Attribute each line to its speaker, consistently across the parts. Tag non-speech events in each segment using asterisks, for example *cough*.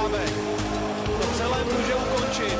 Speaker 1: Šrábek. To celé může ukončit.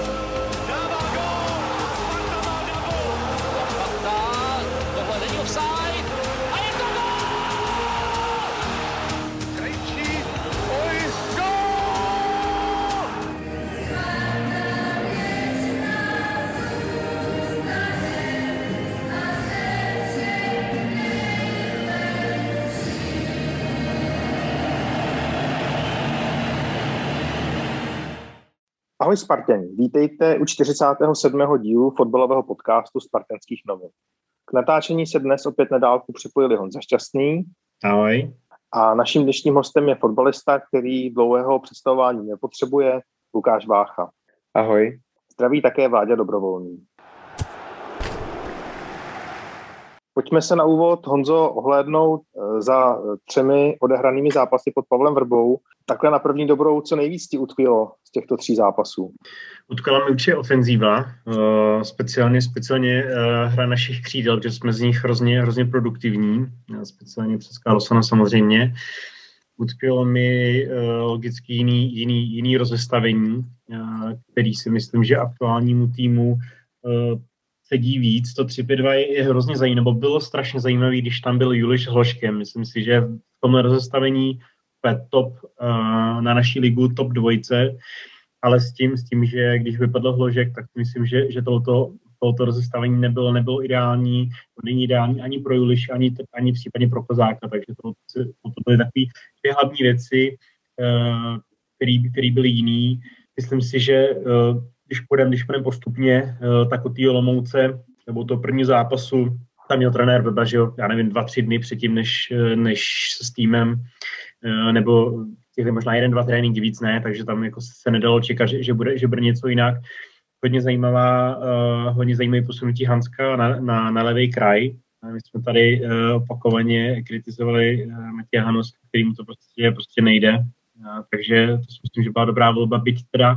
Speaker 2: Ahoj Spartěni, vítejte u 47. dílu fotbalového podcastu Spartanských novin. K natáčení se dnes opět na dálku připojili Honza Šťastný
Speaker 3: Ahoj.
Speaker 2: a naším dnešním hostem je fotbalista, který dlouhého představování nepotřebuje, Lukáš Vácha.
Speaker 4: Ahoj.
Speaker 2: Zdraví také Váďa Dobrovolný. Pojďme se na úvod, Honzo, ohlédnout eh, za třemi odehranými zápasy pod Pavlem Vrbou. Takhle na první dobrou, co nejvíc ti utkvělo z těchto tří zápasů?
Speaker 3: Utkala mi určitě ofenzíva, uh, speciálně, speciálně hra našich křídel, protože jsme z nich hrozně, hrozně produktivní, speciálně přes Carlsona samozřejmě. Utkvělo mi logicky jiný, jiný, jiný rozestavení, který si myslím, že aktuálnímu týmu sedí víc. To 3-5-2 je, je hrozně zajímavé, nebo bylo strašně zajímavé, když tam byl Juliš Hloškem. Myslím si, že v tomhle rozestavení top uh, na naší ligu, top dvojce, ale s tím, s tím, že když vypadl Hložek, tak myslím, že, že tohoto, tohoto rozestavení nebylo, nebylo ideální, to není ideální ani pro Juliš, ani, ani případně pro Kozáka, takže to, to, to byly takové dvě hlavní věci, uh, které byly jiný. Myslím si, že uh, když půjdeme když půjdem postupně, uh, tak od té Olomouce, nebo toho první zápasu, tam měl trenér Beba, že jo, já nevím, dva, tři dny předtím, než, než s týmem nebo těch možná jeden, dva tréninky víc ne, takže tam jako se nedalo čekat, že, že, bude, že bude něco jinak. Hodně zajímavá, hodně zajímavý posunutí Hanska na, na, na levý kraj. My jsme tady uh, opakovaně kritizovali uh, Matěja Hanos, kterým to prostě, prostě nejde. Uh, takže to si myslím, že byla dobrá volba, byť teda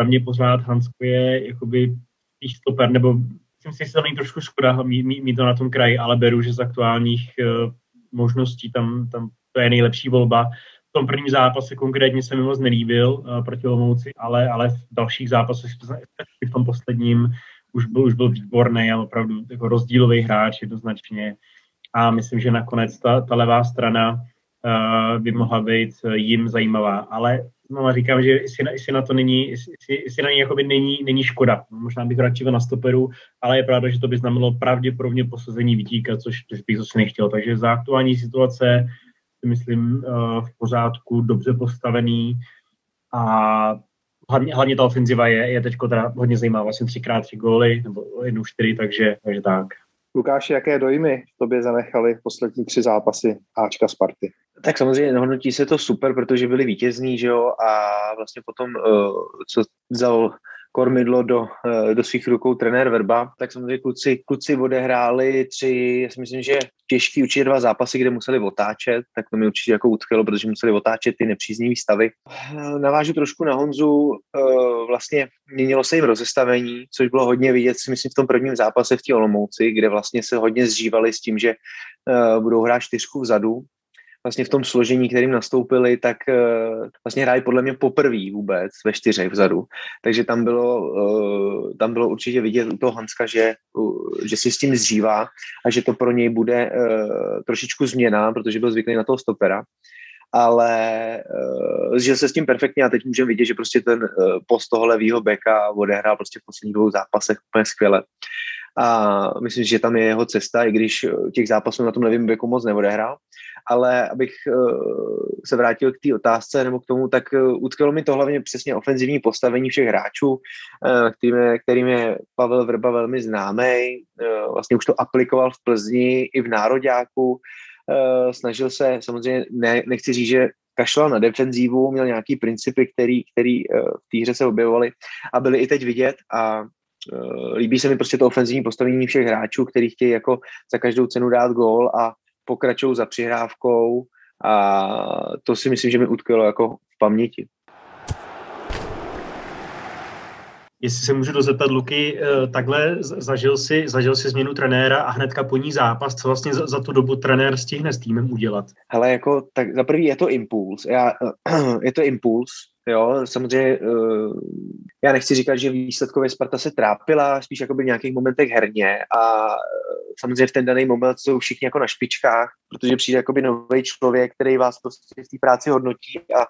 Speaker 3: za mě pořád Hansko je jakoby spíš stoper, nebo myslím si, že to není trošku škoda mít, mít, to na tom kraji, ale beru, že z aktuálních uh, možností tam, tam to je nejlepší volba. V tom prvním zápase konkrétně se mi moc nelíbil uh, proti Olomouci, ale, ale v dalších zápasech, v tom posledním, už byl, už byl výborný a opravdu jako rozdílový hráč jednoznačně. A myslím, že nakonec ta, ta levá strana by mohla být jim zajímavá. Ale no, říkám, že jestli na, jestli na to není, jestli, jestli na ní jakoby není, není škoda. Možná bych radši na stoperu, ale je pravda, že to by znamenalo pravděpodobně posazení vytíka, což, což bych zase nechtěl. Takže za aktuální situace si myslím eh, v pořádku, dobře postavený a hlavně, hlavně ta ofenziva je, je teď hodně zajímavá, vlastně třikrát tři góly, nebo jednou čtyři, takže, takže tak.
Speaker 2: Lukáš, jaké dojmy v tobě zanechali poslední tři zápasy Ačka Sparty?
Speaker 4: Tak samozřejmě hodnotí se to super, protože byli vítězní, že jo, a vlastně potom, uh, co vzal kormidlo do, do svých rukou trenér Verba, tak samozřejmě kluci, kluci odehráli tři, já si myslím, že těžký určitě dva zápasy, kde museli otáčet, tak to mi určitě jako utkvělo, protože museli otáčet ty nepříznivé stavy. Navážu trošku na Honzu, vlastně měnilo se jim rozestavení, což bylo hodně vidět, si myslím, v tom prvním zápase v té Olomouci, kde vlastně se hodně zžívali s tím, že budou hrát čtyřku vzadu, vlastně v tom složení, kterým nastoupili, tak uh, vlastně hráli podle mě poprvé vůbec ve čtyřech vzadu. Takže tam bylo, uh, tam bylo určitě vidět u toho Hanska, že, že si s tím zžívá a že to pro něj bude uh, trošičku změna, protože byl zvyklý na toho stopera ale že se s tím perfektně a teď můžeme vidět, že prostě ten post toho levýho beka odehrál prostě v posledních dvou zápasech úplně skvěle. A myslím, že tam je jeho cesta, i když těch zápasů na tom levém beku moc neodehrál ale abych uh, se vrátil k té otázce nebo k tomu, tak uh, utkalo mi to hlavně přesně ofenzivní postavení všech hráčů, kterým, je, kterým je Pavel Vrba velmi známý, vlastně už to aplikoval v Plzni i v Nároďáku, snažil se, samozřejmě ne, nechci říct, že kašlal na defenzívu, měl nějaký principy, který, který v té hře se objevovaly a byly i teď vidět a líbí se mi prostě to ofenzivní postavení všech hráčů, kteří chtějí jako za každou cenu dát gól a pokračují za přihrávkou a to si myslím, že mi utkvělo jako v paměti.
Speaker 3: Jestli se můžu dozeptat, Luky, eh, takhle zažil si, zažil si změnu trenéra a hnedka po ní zápas, co vlastně za, za tu dobu trenér stihne s týmem udělat?
Speaker 4: Hele, jako, tak za prvý je to impuls. Já, *clears throat* je to impuls, jo, samozřejmě já nechci říkat, že výsledkově Sparta se trápila, spíš jako by v nějakých momentech herně a samozřejmě v ten daný moment jsou všichni jako na špičkách, protože přijde jakoby nový člověk, který vás prostě v té práci hodnotí a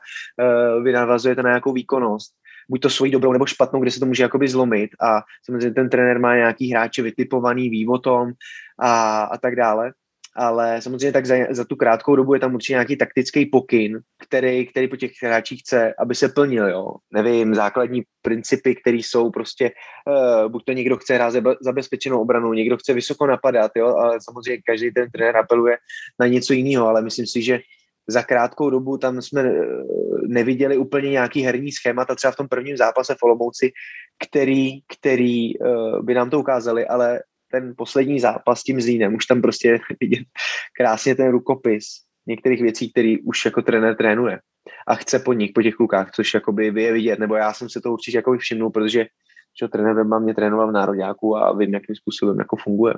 Speaker 4: vy navazujete na nějakou výkonnost buď to svojí dobrou nebo špatnou, kde se to může jakoby zlomit a samozřejmě ten trenér má nějaký hráče vytipovaný, ví o tom a, a tak dále ale samozřejmě tak za, za tu krátkou dobu je tam určitě nějaký taktický pokyn, který, který po těch hráčích chce, aby se plnil, jo. Nevím, základní principy, které jsou prostě, uh, buď to někdo chce hrát zabezpečenou obranu, někdo chce vysoko napadat, jo, ale samozřejmě každý ten trenér apeluje na něco jiného, ale myslím si, že za krátkou dobu tam jsme eh, neviděli úplně nějaký herní schémat a třeba v tom prvním zápase v Olomouci, který, který uh, by nám to ukázali, ale ten poslední zápas s tím Zlínem, už tam prostě vidět krásně ten rukopis některých věcí, který už jako trenér trénuje a chce po nich, po těch klukách, což jakoby vy je vidět, nebo já jsem se to určitě jako všimnul, protože že trenér má mě trénoval v nároďáku a vím, jakým způsobem jako funguje.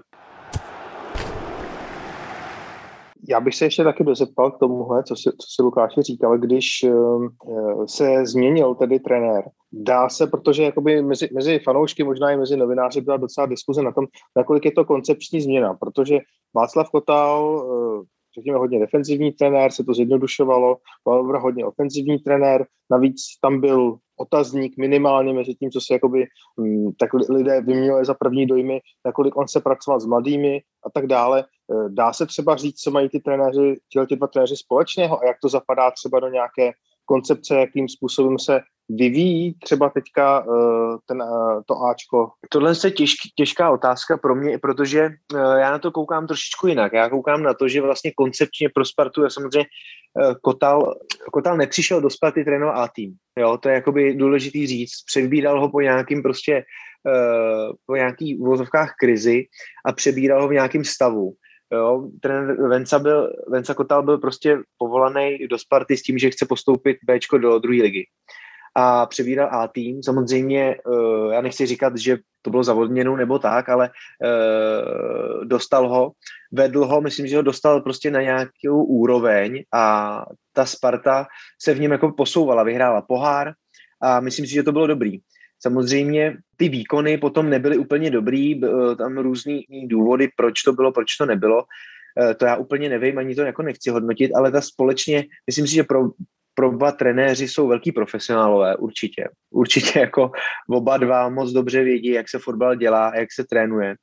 Speaker 2: Já bych se ještě taky dozeptal k tomuhle, co si, co si Lukáši říkal, když uh, se změnil tedy trenér. Dá se, protože jakoby mezi, mezi fanoušky, možná i mezi novináři byla docela diskuze na tom, nakolik je to koncepční změna, protože Václav Kotal, uh, řekněme, hodně defenzivní trenér, se to zjednodušovalo, Valvr hodně ofenzivní trenér, navíc tam byl otazník minimálně mezi tím, co se jakoby, hm, tak lidé vyměnili za první dojmy, nakolik on se pracoval s mladými a tak dále. Eh, dá se třeba říct, co mají ty trenéři, ti dva trenéři společného a jak to zapadá třeba do nějaké koncepce, jakým způsobem se vyvíjí třeba teďka uh, ten, uh, to Ačko?
Speaker 4: Tohle je těžk, těžká otázka pro mě, protože uh, já na to koukám trošičku jinak. Já koukám na to, že vlastně koncepčně pro Spartu je samozřejmě Kotal, Kotal nepřišel do Sparty trénovat A tým. Jo, to je jakoby důležitý říct. Přebíral ho po nějakým prostě po nějaký vozovkách krizi a přebíral ho v nějakém stavu. Jo, trenér Venca, byl, Venca Kotal byl prostě povolaný do Sparty s tím, že chce postoupit Bčko do druhé ligy a přebíral A tým. Samozřejmě, uh, já nechci říkat, že to bylo zavodněnou nebo tak, ale uh, dostal ho, vedl ho, myslím, že ho dostal prostě na nějakou úroveň a ta Sparta se v něm jako posouvala, vyhrála pohár a myslím si, že to bylo dobrý. Samozřejmě ty výkony potom nebyly úplně dobrý, tam různý důvody, proč to bylo, proč to nebylo. Eh, to já úplně nevím, ani to jako nechci hodnotit, ale ta společně, myslím si, že pro oba trenéři jsou velký profesionálové, určitě. Určitě jako oba dva moc dobře vědí, jak se fotbal dělá, jak se trénuje.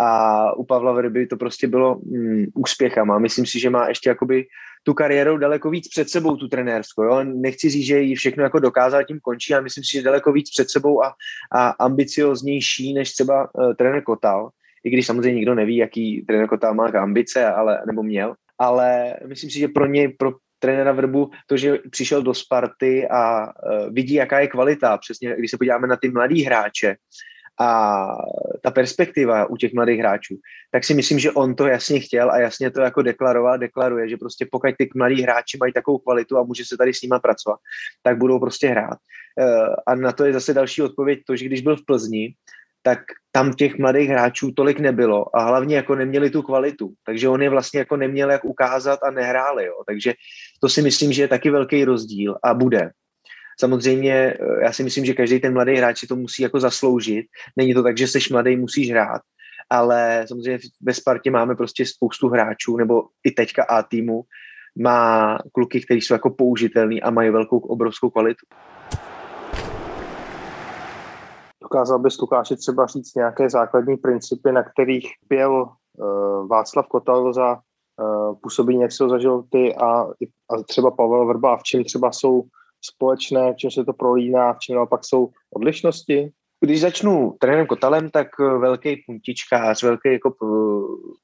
Speaker 4: A u Pavla Verby to prostě bylo mm, úspěchama. Myslím si, že má ještě jakoby tu kariéru daleko víc před sebou, tu trenérskou. Jo? Nechci říct, že ji všechno jako dokázal, tím končí, a myslím si, že daleko víc před sebou a, a ambicioznější než třeba uh, trenér Kotal. I když samozřejmě nikdo neví, jaký trenér Kotal má ambice, ale, nebo měl. Ale myslím si, že pro něj, pro trenéra Vrbu, to, že přišel do Sparty a uh, vidí, jaká je kvalita. Přesně, když se podíváme na ty mladý hráče a ta perspektiva u těch mladých hráčů, tak si myslím, že on to jasně chtěl a jasně to jako deklaroval, deklaruje, že prostě pokud ty mladí hráči mají takovou kvalitu a může se tady s nima pracovat, tak budou prostě hrát. Uh, a na to je zase další odpověď to, že když byl v Plzni, tak tam těch mladých hráčů tolik nebylo a hlavně jako neměli tu kvalitu, takže on je vlastně jako neměl jak ukázat a nehráli, jo. takže to si myslím, že je taky velký rozdíl a bude. Samozřejmě eh, já si myslím, že každý ten mladý hráč si to musí jako zasloužit. Není to tak, že jsi mladý, musíš hrát, ale samozřejmě ve Spartě máme prostě spoustu hráčů, nebo i teďka A týmu má kluky, kteří jsou jako použitelný a mají velkou, obrovskou kvalitu.
Speaker 2: Dokázal bys Lukáši třeba říct nějaké základní principy, na kterých pěl uh, Václav Kotal za působení, jak se ho zažil ty a, a třeba Pavel Vrba, v čem třeba jsou společné, v čem se to prolíná, v čem naopak jsou odlišnosti?
Speaker 4: Když začnu trenérem Kotalem, tak eh, velký puntičkář, velký jako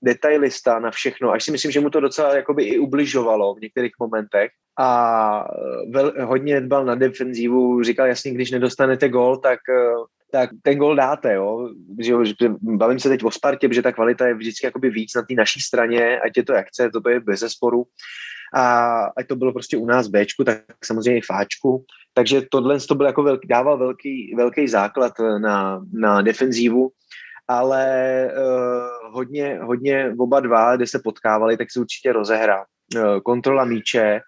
Speaker 4: detailista na všechno, až si myslím, že mu to docela jakoby i ubližovalo v některých momentech a vel, hodně dbal na defenzivu, říkal jasně, když nedostanete gol, tak tak ten gol dáte, jo. Že, že, bavím se teď o Spartě, protože ta kvalita je vždycky jakoby víc na té naší straně, ať je to jak chce, to je bez zesporu. a ať to bylo prostě u nás Bčku, tak samozřejmě i Fáčku. Takže tohle to byl jako velký, dával velký, velký základ na, na defenzívu, ale uh, hodně, hodně oba dva, kde se potkávali, tak se určitě rozehra. Uh, kontrola míče,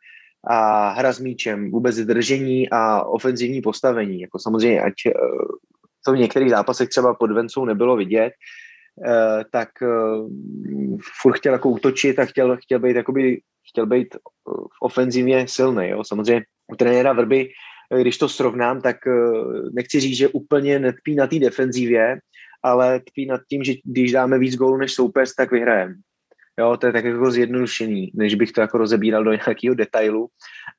Speaker 4: a hra s míčem, vůbec držení a ofenzivní postavení. Jako samozřejmě, ať eh, to v některých zápasech třeba pod Vencou nebylo vidět, eh, tak eh, furt chtěl jako útočit a chtěl, chtěl být, jakoby, chtěl být v ofenzivně silný. Jo. Samozřejmě u trenéra Vrby, když to srovnám, tak nechci říct, že úplně netpí na té defenzívě, ale tpí nad tím, že když dáme víc gólů než soupeř, tak vyhrajeme. Jo, to je tak jako zjednodušený, než bych to jako rozebíral do nějakého detailu,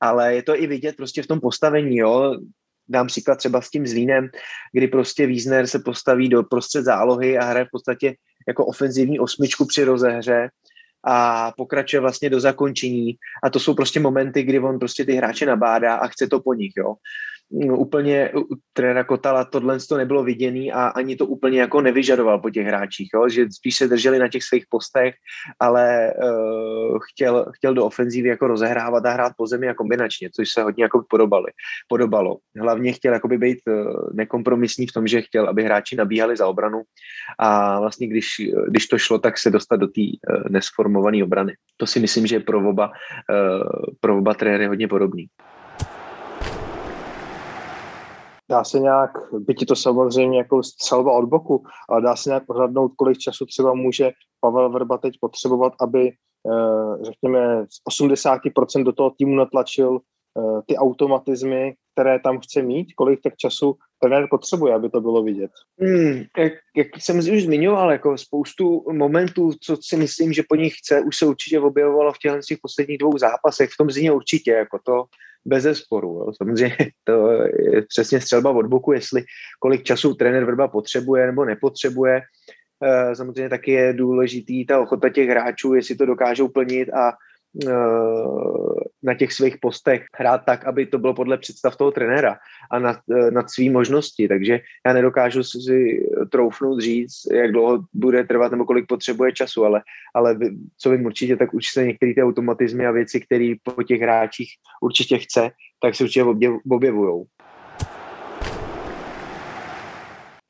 Speaker 4: ale je to i vidět prostě v tom postavení, jo. Dám příklad třeba s tím Zlínem, kdy prostě Wiesner se postaví do prostřed zálohy a hraje v podstatě jako ofenzivní osmičku při rozehře a pokračuje vlastně do zakončení a to jsou prostě momenty, kdy on prostě ty hráče nabádá a chce to po nich, jo. Úplně u trenéra Kotala tohle to nebylo viděný a ani to úplně jako nevyžadoval po těch hráčích, jo? že spíš se drželi na těch svých postech, ale uh, chtěl, chtěl do ofenzívy jako rozehrávat a hrát po zemi a kombinačně, což se hodně jako podobali, podobalo. Hlavně chtěl jakoby být uh, nekompromisní v tom, že chtěl, aby hráči nabíhali za obranu a vlastně když, když to šlo, tak se dostat do té uh, nesformované obrany. To si myslím, že je pro oba, uh, pro oba trenéry hodně podobný
Speaker 2: dá se nějak, byť to samozřejmě jako střelba od boku, ale dá se nějak odhadnout, kolik času třeba může Pavel Vrba teď potřebovat, aby eh, řekněme z 80% do toho týmu natlačil eh, ty automatizmy, které tam chce mít, kolik tak času trenér potřebuje, aby to bylo vidět.
Speaker 4: Hmm, jak, jak jsem už zmiňoval, jako spoustu momentů, co si myslím, že po nich chce, už se určitě objevovalo v těch posledních dvou zápasech, v tom zině určitě, jako to, bez zesporu. Jo. Samozřejmě *laughs* to je přesně střelba od boku, jestli kolik času trenér Vrba potřebuje nebo nepotřebuje. Eh, samozřejmě taky je důležitý ta ochota těch hráčů, jestli to dokážou plnit a na těch svých postech hrát tak, aby to bylo podle představ toho trenéra a nad, eh, nad svý možnosti. Takže já nedokážu si troufnout říct, jak dlouho bude trvat nebo kolik potřebuje času, ale, ale co vím určitě, tak určitě některé ty automatizmy a věci, které po těch hráčích určitě chce, tak se určitě objevují.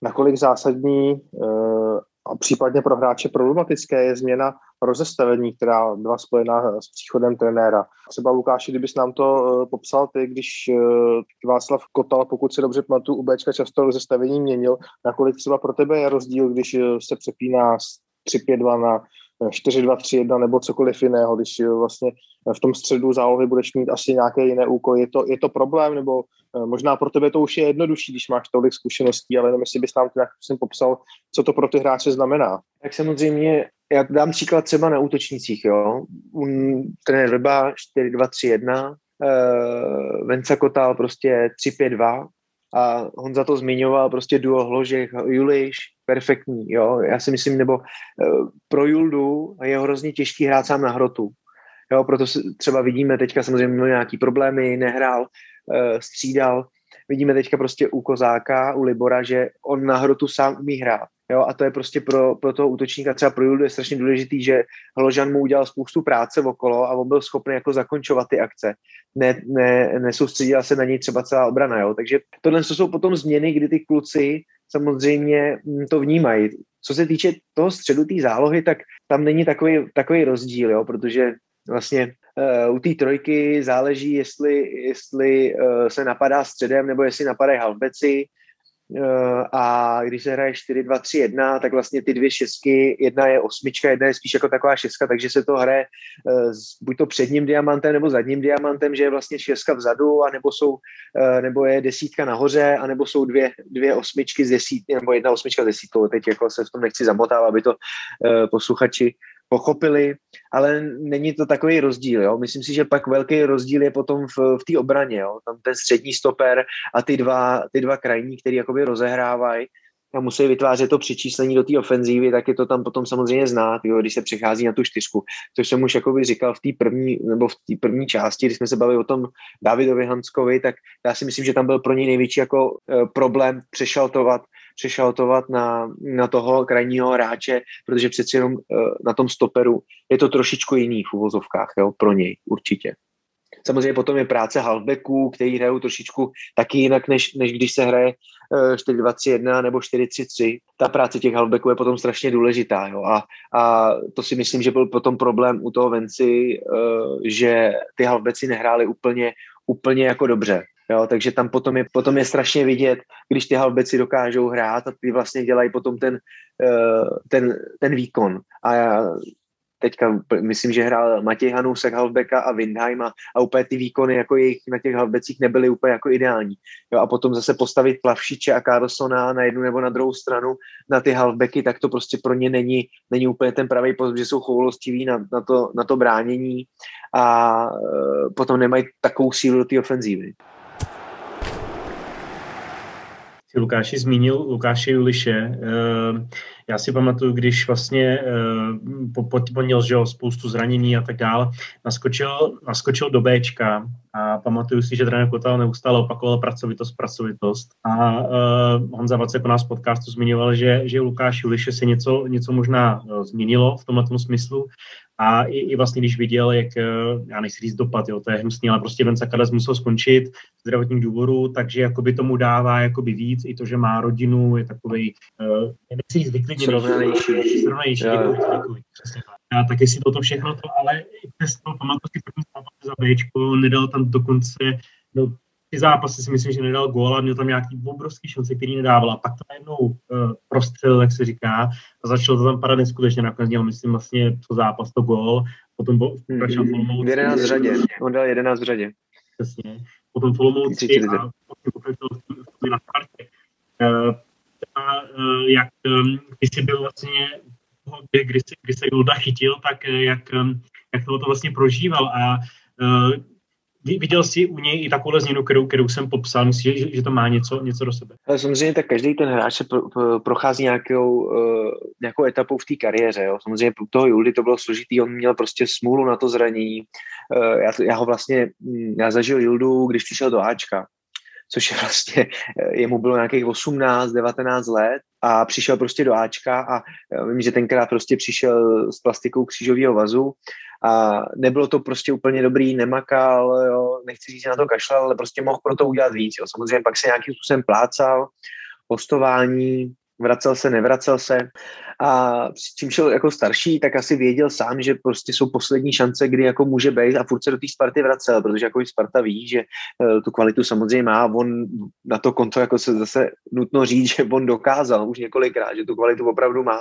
Speaker 2: Nakolik zásadní uh a případně pro hráče problematické je změna rozestavení, která byla spojená s příchodem trenéra. Třeba Lukáši, kdybys nám to uh, popsal ty, když uh, Václav Kotal, pokud se dobře pamatuju, u Bčka často rozestavení měnil, nakolik třeba pro tebe je rozdíl, když uh, se přepíná z 3-5-2 na 4-2-3-1 nebo cokoliv jiného, když vlastně v tom středu zálohy budeš mít asi nějaké jiné úkoly. Je to, je to problém, nebo možná pro tebe to už je jednodušší, když máš tolik zkušeností, ale nevím, jestli bys nám nějak jsem popsal, co to pro ty hráče znamená.
Speaker 4: Tak samozřejmě, já dám příklad třeba na útočnících, jo. Trenér Vrba 4-2-3-1, uh, Venca Kotal prostě 3-5-2 a Honza to zmiňoval, prostě duo Hložek, Juliš, perfektní, jo. Já si myslím, nebo uh, pro Juldu je hrozně těžký hrát sám na hrotu. Jo, proto třeba vidíme teďka samozřejmě měl nějaký problémy, nehrál, uh, střídal. Vidíme teďka prostě u Kozáka, u Libora, že on na hrotu sám umí hrát. Jo, a to je prostě pro, pro toho útočníka, třeba pro Juldu je strašně důležitý, že Hložan mu udělal spoustu práce okolo a on byl schopný jako zakončovat ty akce. Ne, ne, nesoustředila se na něj třeba celá obrana. Jo. Takže tohle jsou potom změny, kdy ty kluci samozřejmě mm, to vnímají. Co se týče toho středu té zálohy, tak tam není takový, takový rozdíl, jo, protože vlastně uh, u té trojky záleží, jestli, jestli uh, se napadá středem nebo jestli napadají halbeci, a když se hraje 4, 2, 3, 1, tak vlastně ty dvě šestky, jedna je osmička, jedna je spíš jako taková šestka, takže se to hraje eh, buď to předním diamantem nebo zadním diamantem, že je vlastně šestka vzadu, a nebo, jsou, eh, nebo je desítka nahoře, a nebo jsou dvě, dvě osmičky z desítky, nebo jedna osmička z desítkou. Teď jako se v tom nechci zamotávat, aby to posluchači pochopili, ale není to takový rozdíl. Jo? Myslím si, že pak velký rozdíl je potom v, v té obraně. Jo? Tam ten střední stoper a ty dva, ty dva krajní, který jakoby rozehrávají a musí vytvářet to přičíslení do té ofenzívy, tak je to tam potom samozřejmě znát, jo, když se přechází na tu čtyřku. Což jsem už jakoby říkal v té první, nebo v té první části, když jsme se bavili o tom Davidovi Hanskovi, tak já si myslím, že tam byl pro něj největší jako e, problém přešaltovat přešaltovat na, na toho krajního hráče, protože přeci jenom uh, na tom stoperu je to trošičku jiný v uvozovkách jo, pro něj určitě. Samozřejmě potom je práce halfbacků, který hrajou trošičku taky jinak, než, než když se hraje 4-2-3-1 nebo 4-3-3. Ta práce těch halfbacků je potom strašně důležitá. Jo? A, a to si myslím, že byl potom problém u toho Venci, že ty halfbacki nehráli úplně, úplně jako dobře. Jo, takže tam potom je, potom je strašně vidět, když ty halbeci dokážou hrát a ty vlastně dělají potom ten, ten, ten výkon. A já, teďka myslím, že hrál Matěj Hanousek halfbacka a Windheim a, a úplně ty výkony jako jejich na těch halfbackích nebyly úplně jako ideální. Jo, a potom zase postavit Plavšiče a Carlsona na jednu nebo na druhou stranu na ty halfbacky, tak to prostě pro ně není, není úplně ten pravý postup, že jsou choulostiví na, na, to, na to bránění a e, potom nemají takovou sílu do té ofenzívy.
Speaker 3: Lukáši zmínil Lukáše Juliše. Eh, já si pamatuju, když vlastně eh, měl že spoustu zranění a tak dále, naskočil, naskočil do Bčka a pamatuju si, že trenér Kotal neustále opakoval pracovitost, pracovitost. A uh, Honza Vacek po nás podcastu zmiňoval, že, že Lukáš Juliše se něco, něco možná změnilo v tomhle smyslu a i, i vlastně, když viděl, jak, eh, já nechci říct dopad, jo, to je hnusný, ale prostě Vence Kades musel skončit z zdravotních důvodů, takže jakoby tomu dává jakoby víc, i to, že má rodinu, je takový, uh, nechci říct vyklidněný,
Speaker 4: srovnanější.
Speaker 3: Srovnanější, děkuji, děkuji, přesně tak. A tak jestli toto všechno to, ale i přesto pamatuju si první zápas za Bčko, nedal tam dokonce, no, ty zápasy si myslím, že nedal gól a měl tam nějaký obrovský šance, který nedával. A pak to najednou uh, prostřel, jak se říká, a začal to tam padat neskutečně. Nakonec měl, myslím, vlastně co zápas, to gól. Potom
Speaker 4: pokračoval v Olomouci. 11 v řadě. On dal 11 v řadě.
Speaker 3: Přesně. Potom v Olomouci a potom pokračoval na Spartě. Uh, a uh, jak, um, když jsi byl vlastně kdy, kdy, se, kdy se Julda chytil, tak jak, jak to vlastně prožíval a uh, viděl jsi u něj i takovou změnu, kterou, kterou jsem popsal, myslíš, že, že to má něco, něco do sebe?
Speaker 4: Samozřejmě tak každý ten hráč se pro, pro, prochází nějakou, uh, nějakou etapou v té kariéře. Jo. Samozřejmě pro toho Juldy to bylo složitý, on měl prostě smůlu na to zranění. Uh, já, já ho vlastně, hm, já zažil Juldu, když přišel do Ačka, což je vlastně, eh, jemu bylo nějakých 18, 19 let a přišel prostě do Ačka a vím, že tenkrát prostě přišel s plastikou křížového vazu a nebylo to prostě úplně dobrý, nemakal, jo, nechci říct, že na to kašlal, ale prostě mohl pro to udělat víc. Jo. Samozřejmě pak se nějakým způsobem plácal, hostování, vracel se, nevracel se a čím šel jako starší, tak asi věděl sám, že prostě jsou poslední šance, kdy jako může být a furt se do té Sparty vracel, protože jako Sparta ví, že uh, tu kvalitu samozřejmě má, on na to konto jako se zase nutno říct, *laughs* že on dokázal už několikrát, že tu kvalitu opravdu má.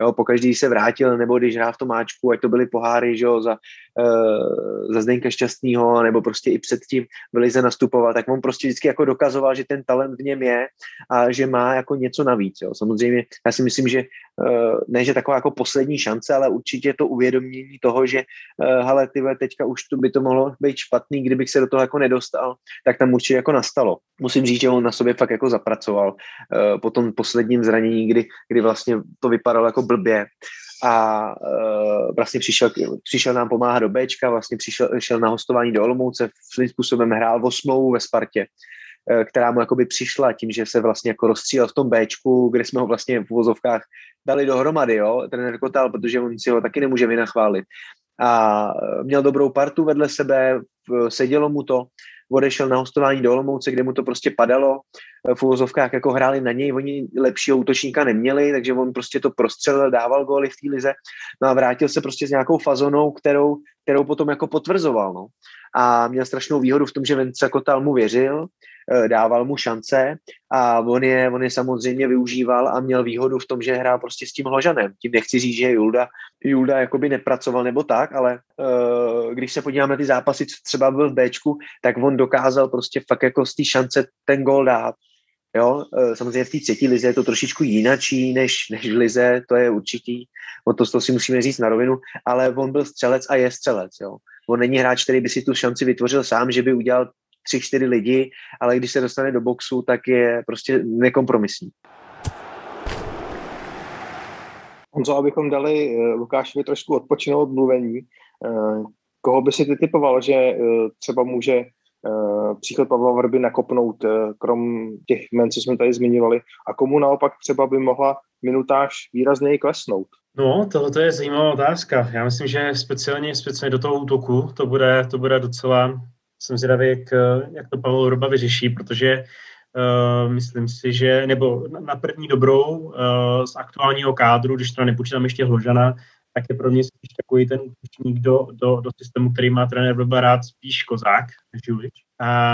Speaker 4: Jo, pokaždý se vrátil, nebo když hrál v tom máčku, ať to byly poháry, že jo, za, uh, za Zdenka Šťastného, nebo prostě i předtím byli se nastupovat, tak on prostě vždycky jako dokazoval, že ten talent v něm je a že má jako něco navíc. Jo. Samozřejmě já si myslím, že Eh, ne, že taková jako poslední šance, ale určitě to uvědomění toho, že eh, hele, ty teďka už to by to mohlo být špatný, kdybych se do toho jako nedostal, tak tam určitě jako nastalo. Musím říct, že on na sobě fakt jako zapracoval eh, po tom posledním zranění, kdy, kdy vlastně to vypadalo jako blbě a uh, vlastně přišel, přišel nám pomáhat do Bčka, vlastně přišel šel na hostování do Olomouce, svým způsobem hrál v smlouvu ve Spartě, která mu jakoby přišla tím, že se vlastně jako rozstřílel v tom Bčku, kde jsme ho vlastně v uvozovkách dali dohromady, jo, trenér Kotal, protože on si ho taky nemůže vynachválit. A měl dobrou partu vedle sebe, sedělo mu to, odešel na hostování do Olomouce, kde mu to prostě padalo, v uvozovkách jako hráli na něj, oni lepšího útočníka neměli, takže on prostě to prostřelil, dával góly v té lize, no a vrátil se prostě s nějakou fazonou, kterou, kterou potom jako potvrzoval, no. A měl strašnou výhodu v tom, že Vence Kotal mu věřil, Eh, dával mu šance a on je, on je samozřejmě využíval a měl výhodu v tom, že hrál prostě s tím Hložanem. Tím nechci říct, že Julda, Julda jakoby nepracoval nebo tak, ale uh, když se podíváme na ty zápasy, co třeba byl v Bčku, tak on dokázal prostě fakt jako z té šance ten gol dát. Jo, uh, samozřejmě v té třetí lize je to trošičku jinačí než, než v lize, to je určitý, o to, to si musíme říct na rovinu, ale on byl střelec a je střelec. Jo. On není hráč, který by si tu šanci vytvořil sám, že by udělal tři, čtyři lidi, ale když se dostane do boxu, tak je prostě nekompromisní.
Speaker 2: Honzo, abychom dali eh, Lukášovi trošku odpočinout mluvení, eh, koho by si ty typoval, že eh, třeba může příchod Pavla Vrby nakopnout, krom těch men, co jsme tady zmiňovali, a komu naopak třeba by mohla minutáž výrazněji klesnout?
Speaker 3: No, tohle je zajímavá otázka. Já myslím, že speciálně, speciálně do toho útoku to bude, to bude docela, jsem zvědavý, jak, jak to Pavel Vrba vyřeší, protože Uh, myslím si, že, nebo na první dobrou uh, z aktuálního kádru, když to nepočítám ještě Hložana, tak je pro mě spíš takový ten útočník do, do, do systému, který má trenér Vrba rád spíš Kozák než Julič.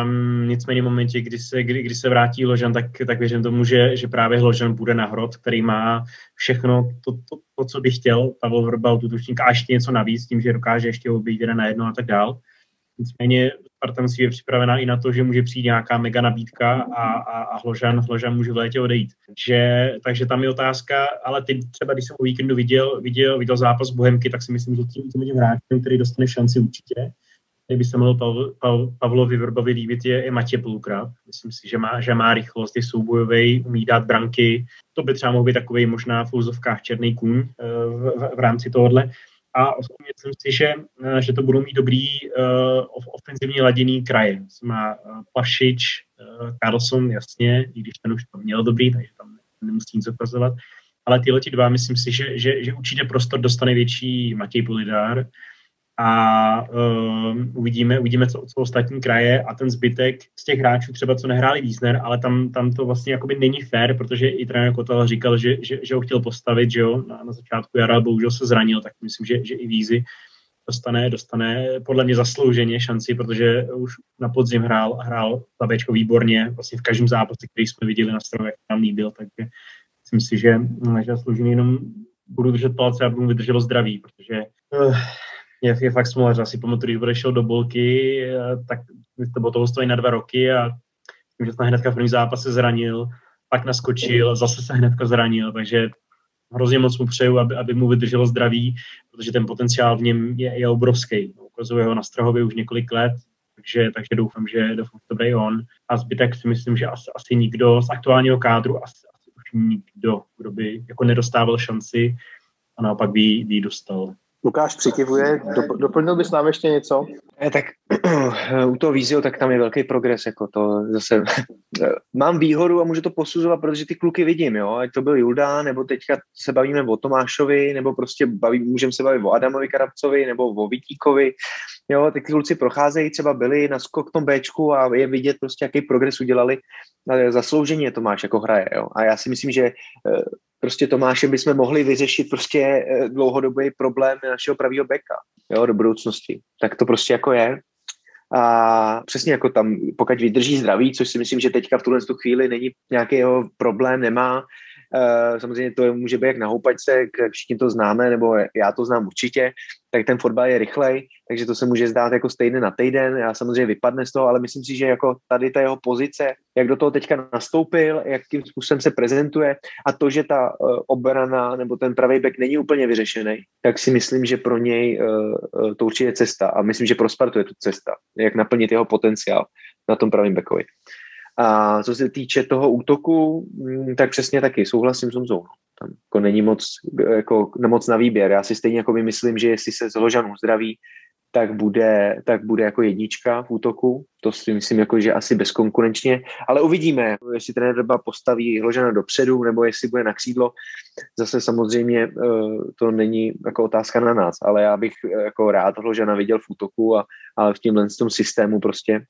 Speaker 3: Um, nicméně v momentě, kdy se, kdy, kdy se vrátí Hložan, tak, tak věřím tomu, že, že právě Hložan bude na hrot, který má všechno to, to, to co by chtěl Pavel Vrba od útočníka a ještě něco navíc, tím, že dokáže ještě obejít na jedno a tak dál. Nicméně Sparta musí je připravená i na to, že může přijít nějaká mega nabídka a, a, a Hložan, Hložan může v létě odejít. Takže, takže tam je otázka, ale ty třeba, když jsem o víkendu viděl, viděl, viděl zápas Bohemky, tak si myslím, že tím, tím hráčem, který dostane šanci určitě, který by se mohl Pavel, Pavel, Pavlovi Vrbovi líbit, je, je Matěj Pulukra. Myslím si, že má, že má rychlost, je soubojový, umí dát branky. To by třeba mohl být takový možná v úzovkách černý kůň eh, v, v, v rámci tohohle a osobně myslím si, že, eh, že to budou mít dobrý uh, ofenzivně laděný kraje. Má uh, Pašič, uh, Carlson, jasně, i když ten už to měl dobrý, takže tam nemusí nic ukazovat. Ale tyhle dva, myslím si, že, že, že určitě prostor dostane větší Matěj Polidár, a uh, uvidíme, uvidíme, co, co ostatní kraje a ten zbytek z těch hráčů třeba, co nehráli Wiesner, ale tam, tam to vlastně jakoby není fair, protože i trenér Kotel říkal, že, že, že ho chtěl postavit, že jo, na, na začátku jara, bohužel se zranil, tak myslím, že, že i Vízy dostane, dostane podle mě zaslouženě šanci, protože už na podzim hrál, hrál Plavečko výborně, vlastně v každém zápase, který jsme viděli na jak tam líbil, takže myslím si, že, že zaslouženě jenom budu držet palce, aby mu vydrželo zdraví, protože uh, je, je fakt smolá, že asi pamatuju, když odešel do bolky, eh, tak to bylo toho stojí na dva roky a tím, že se hnedka v první zápase zranil, pak naskočil, zase se hnedka zranil, takže hrozně moc mu přeju, aby, aby mu vydrželo zdraví, protože ten potenciál v něm je, je obrovský. Ukazuje ho na Strahově už několik let, takže, takže doufám, že, doufám, to bude on. A zbytek si myslím, že asi, asi nikdo z aktuálního kádru, asi, asi už nikdo, kdo by jako nedostával šanci a naopak by, by dostal.
Speaker 2: Lukáš přikivuje, doplnil bys nám ještě něco?
Speaker 4: Tak *clears throat* u toho vízio, tak tam je velký progres, jako to zase *laughs* mám výhodu a můžu to posuzovat, protože ty kluky vidím, jo, ať to byl Julda, nebo teďka se bavíme o Tomášovi, nebo prostě baví, můžeme se bavit o Adamovi Karabcovi, nebo o Vitíkovi, jo, ty kluci procházejí, třeba byli na skok tom Bčku a je vidět prostě, jaký progres udělali, zasloužení je Tomáš jako hraje, jo, a já si myslím, že eh, prostě Tomáše bychom mohli vyřešit prostě eh, dlouhodobý problém našeho pravého beka, jo, do budoucnosti. Tak to prostě jako je. A přesně jako tam, pokud vydrží zdraví, což si myslím, že teďka v tuhle chvíli není nějaký jeho problém, nemá, samozřejmě to může být jak na houpačce, všichni to známe, nebo já to znám určitě, tak ten fotbal je rychlej, takže to se může zdát jako stejně na týden, já samozřejmě vypadne z toho, ale myslím si, že jako tady ta jeho pozice, jak do toho teďka nastoupil, jakým způsobem se prezentuje a to, že ta uh, obrana nebo ten pravý back není úplně vyřešený, tak si myslím, že pro něj uh, to určitě je cesta a myslím, že pro Spartu je to cesta, jak naplnit jeho potenciál na tom pravém backovi. A co se týče toho útoku, mm, tak přesně taky souhlasím s Honzou. Tam jako není moc, jako, moc na výběr. Já si stejně jako myslím, že jestli se z Ložan uzdraví, tak bude, tak bude jako jednička v útoku. To si myslím, jako, že asi bezkonkurenčně. Ale uvidíme, jestli trenér Drba postaví Hložana dopředu, nebo jestli bude na křídlo. Zase samozřejmě eh, to není jako otázka na nás, ale já bych eh, jako rád Hložana viděl v útoku a, a v tímhle systému prostě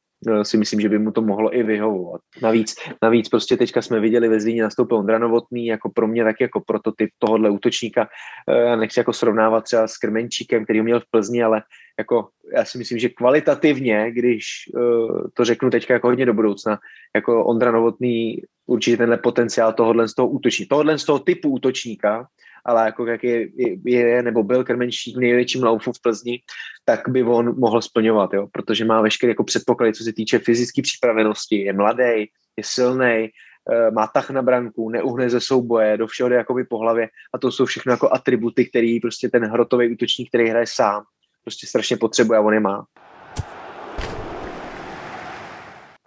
Speaker 4: si myslím, že by mu to mohlo i vyhovovat. Navíc, navíc prostě teďka jsme viděli ve Zlíně nastoupil Ondra Novotný, jako pro mě taky jako prototyp tohohle útočníka. Eh, já nechci jako srovnávat třeba s Krmenčíkem, který ho měl v Plzni, ale jako já si myslím, že kvalitativně, když uh, to řeknu teďka jako hodně do budoucna, jako Ondra Novotný určitě tenhle potenciál tohohle z toho útočníka, tohohle z toho typu útočníka ale jako jak je, je nebo byl Krmenčík v největším laufu v Plzni, tak by on mohl splňovat, jo, protože má veškeré jako předpoklady, co se týče fyzické připravenosti, je mladý, je silný, eh, má tah na branku, neuhne ze souboje, do všeho jde jakoby po hlavě a to jsou všechno jako atributy, který prostě ten hrotový útočník, který hraje sám, prostě strašně potřebuje a on je má.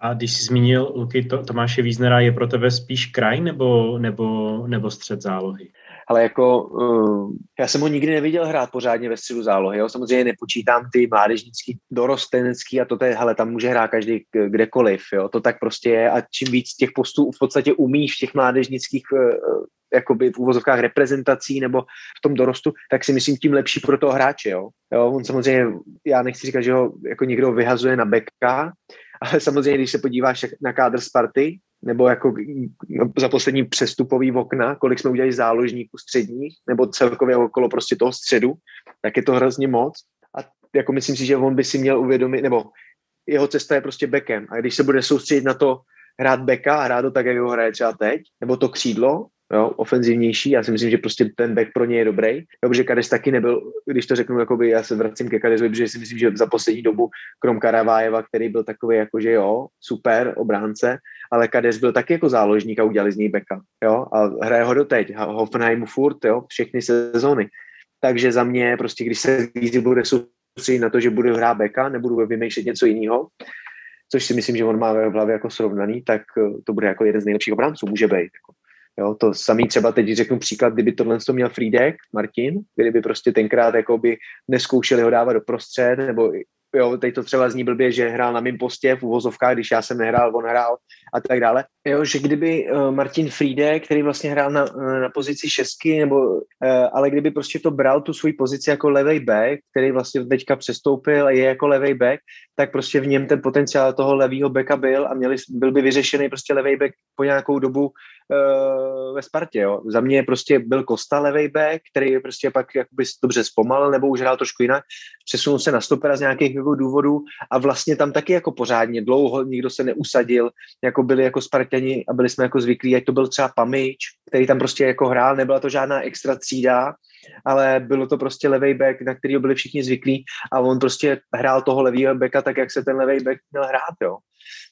Speaker 3: A když jsi zmínil Luky to, Tomáše Víznera, je pro tebe spíš kraj nebo, nebo, nebo střed zálohy?
Speaker 4: Ale jako uh, já jsem ho nikdy neviděl hrát pořádně ve středu zálohy, jo? samozřejmě nepočítám ty mládežnický, dorostenecký a to je, hele, tam může hrát každý kdekoliv, jo? to tak prostě je a čím víc těch postů v podstatě umíš v těch mládežnických uh, jakoby v úvozovkách reprezentací nebo v tom dorostu, tak si myslím tím lepší pro toho hráče, jo. jo on samozřejmě, já nechci říkat, že ho jako někdo vyhazuje na beka, ale samozřejmě, když se podíváš na kádr Sparty, nebo jako za poslední přestupový okna, kolik jsme udělali záložníků středních, nebo celkově okolo prostě toho středu, tak je to hrozně moc. A jako myslím si, že on by si měl uvědomit, nebo jeho cesta je prostě bekem. A když se bude soustředit na to hrát beka a hrát to tak, jak ho hraje třeba teď, nebo to křídlo, jo, ofenzivnější. Já si myslím, že prostě ten back pro ně je dobrý. Jo, protože Kades taky nebyl, když to řeknu, jakoby, já se vracím ke Kadesovi, protože si myslím, že za poslední dobu, krom Karavájeva, který byl takový, jako že jo, super obránce, ale Kades byl taky jako záložník a udělali z něj beka. Jo, a hraje ho doteď. Hoffenheimu furt, jo, všechny sezóny. Takže za mě prostě, když se víc bude soustředit na to, že bude hrát beka, nebudu vymýšlet něco jiného, což si myslím, že on má v hlavě jako srovnaný, tak to bude jako jeden z nejlepších obránců, může být. Jako. Jo, to samý třeba teď řeknu příklad, kdyby tohle to měl Friedek, Martin, kdyby prostě tenkrát jako by neskoušeli ho dávat do prostřed, nebo jo, teď to třeba zní blbě, že hrál na mém postě v uvozovkách, když já jsem nehrál, on hrál a tak dále. Jo, že kdyby uh, Martin Friede, který vlastně hrál na, na pozici šestky, nebo, uh, ale kdyby prostě to bral tu svoji pozici jako levej back, který vlastně teďka přestoupil a je jako levej back, tak prostě v něm ten potenciál toho levého backa byl a měli, byl by vyřešený prostě levej back po nějakou dobu ve Spartě. Jo. Za mě prostě byl Kosta levej back, který prostě pak jakoby dobře zpomalil nebo už hrál trošku jinak, přesunul se na stopera z nějakých jako důvodů a vlastně tam taky jako pořádně dlouho nikdo se neusadil, jako byli jako Spartani a byli jsme jako zvyklí, ať to byl třeba Pamič, který tam prostě jako hrál, nebyla to žádná extra třída, ale bylo to prostě levý back, na který byli všichni zvyklí a on prostě hrál toho levýho backa tak, jak se ten levý back měl hrát, jo.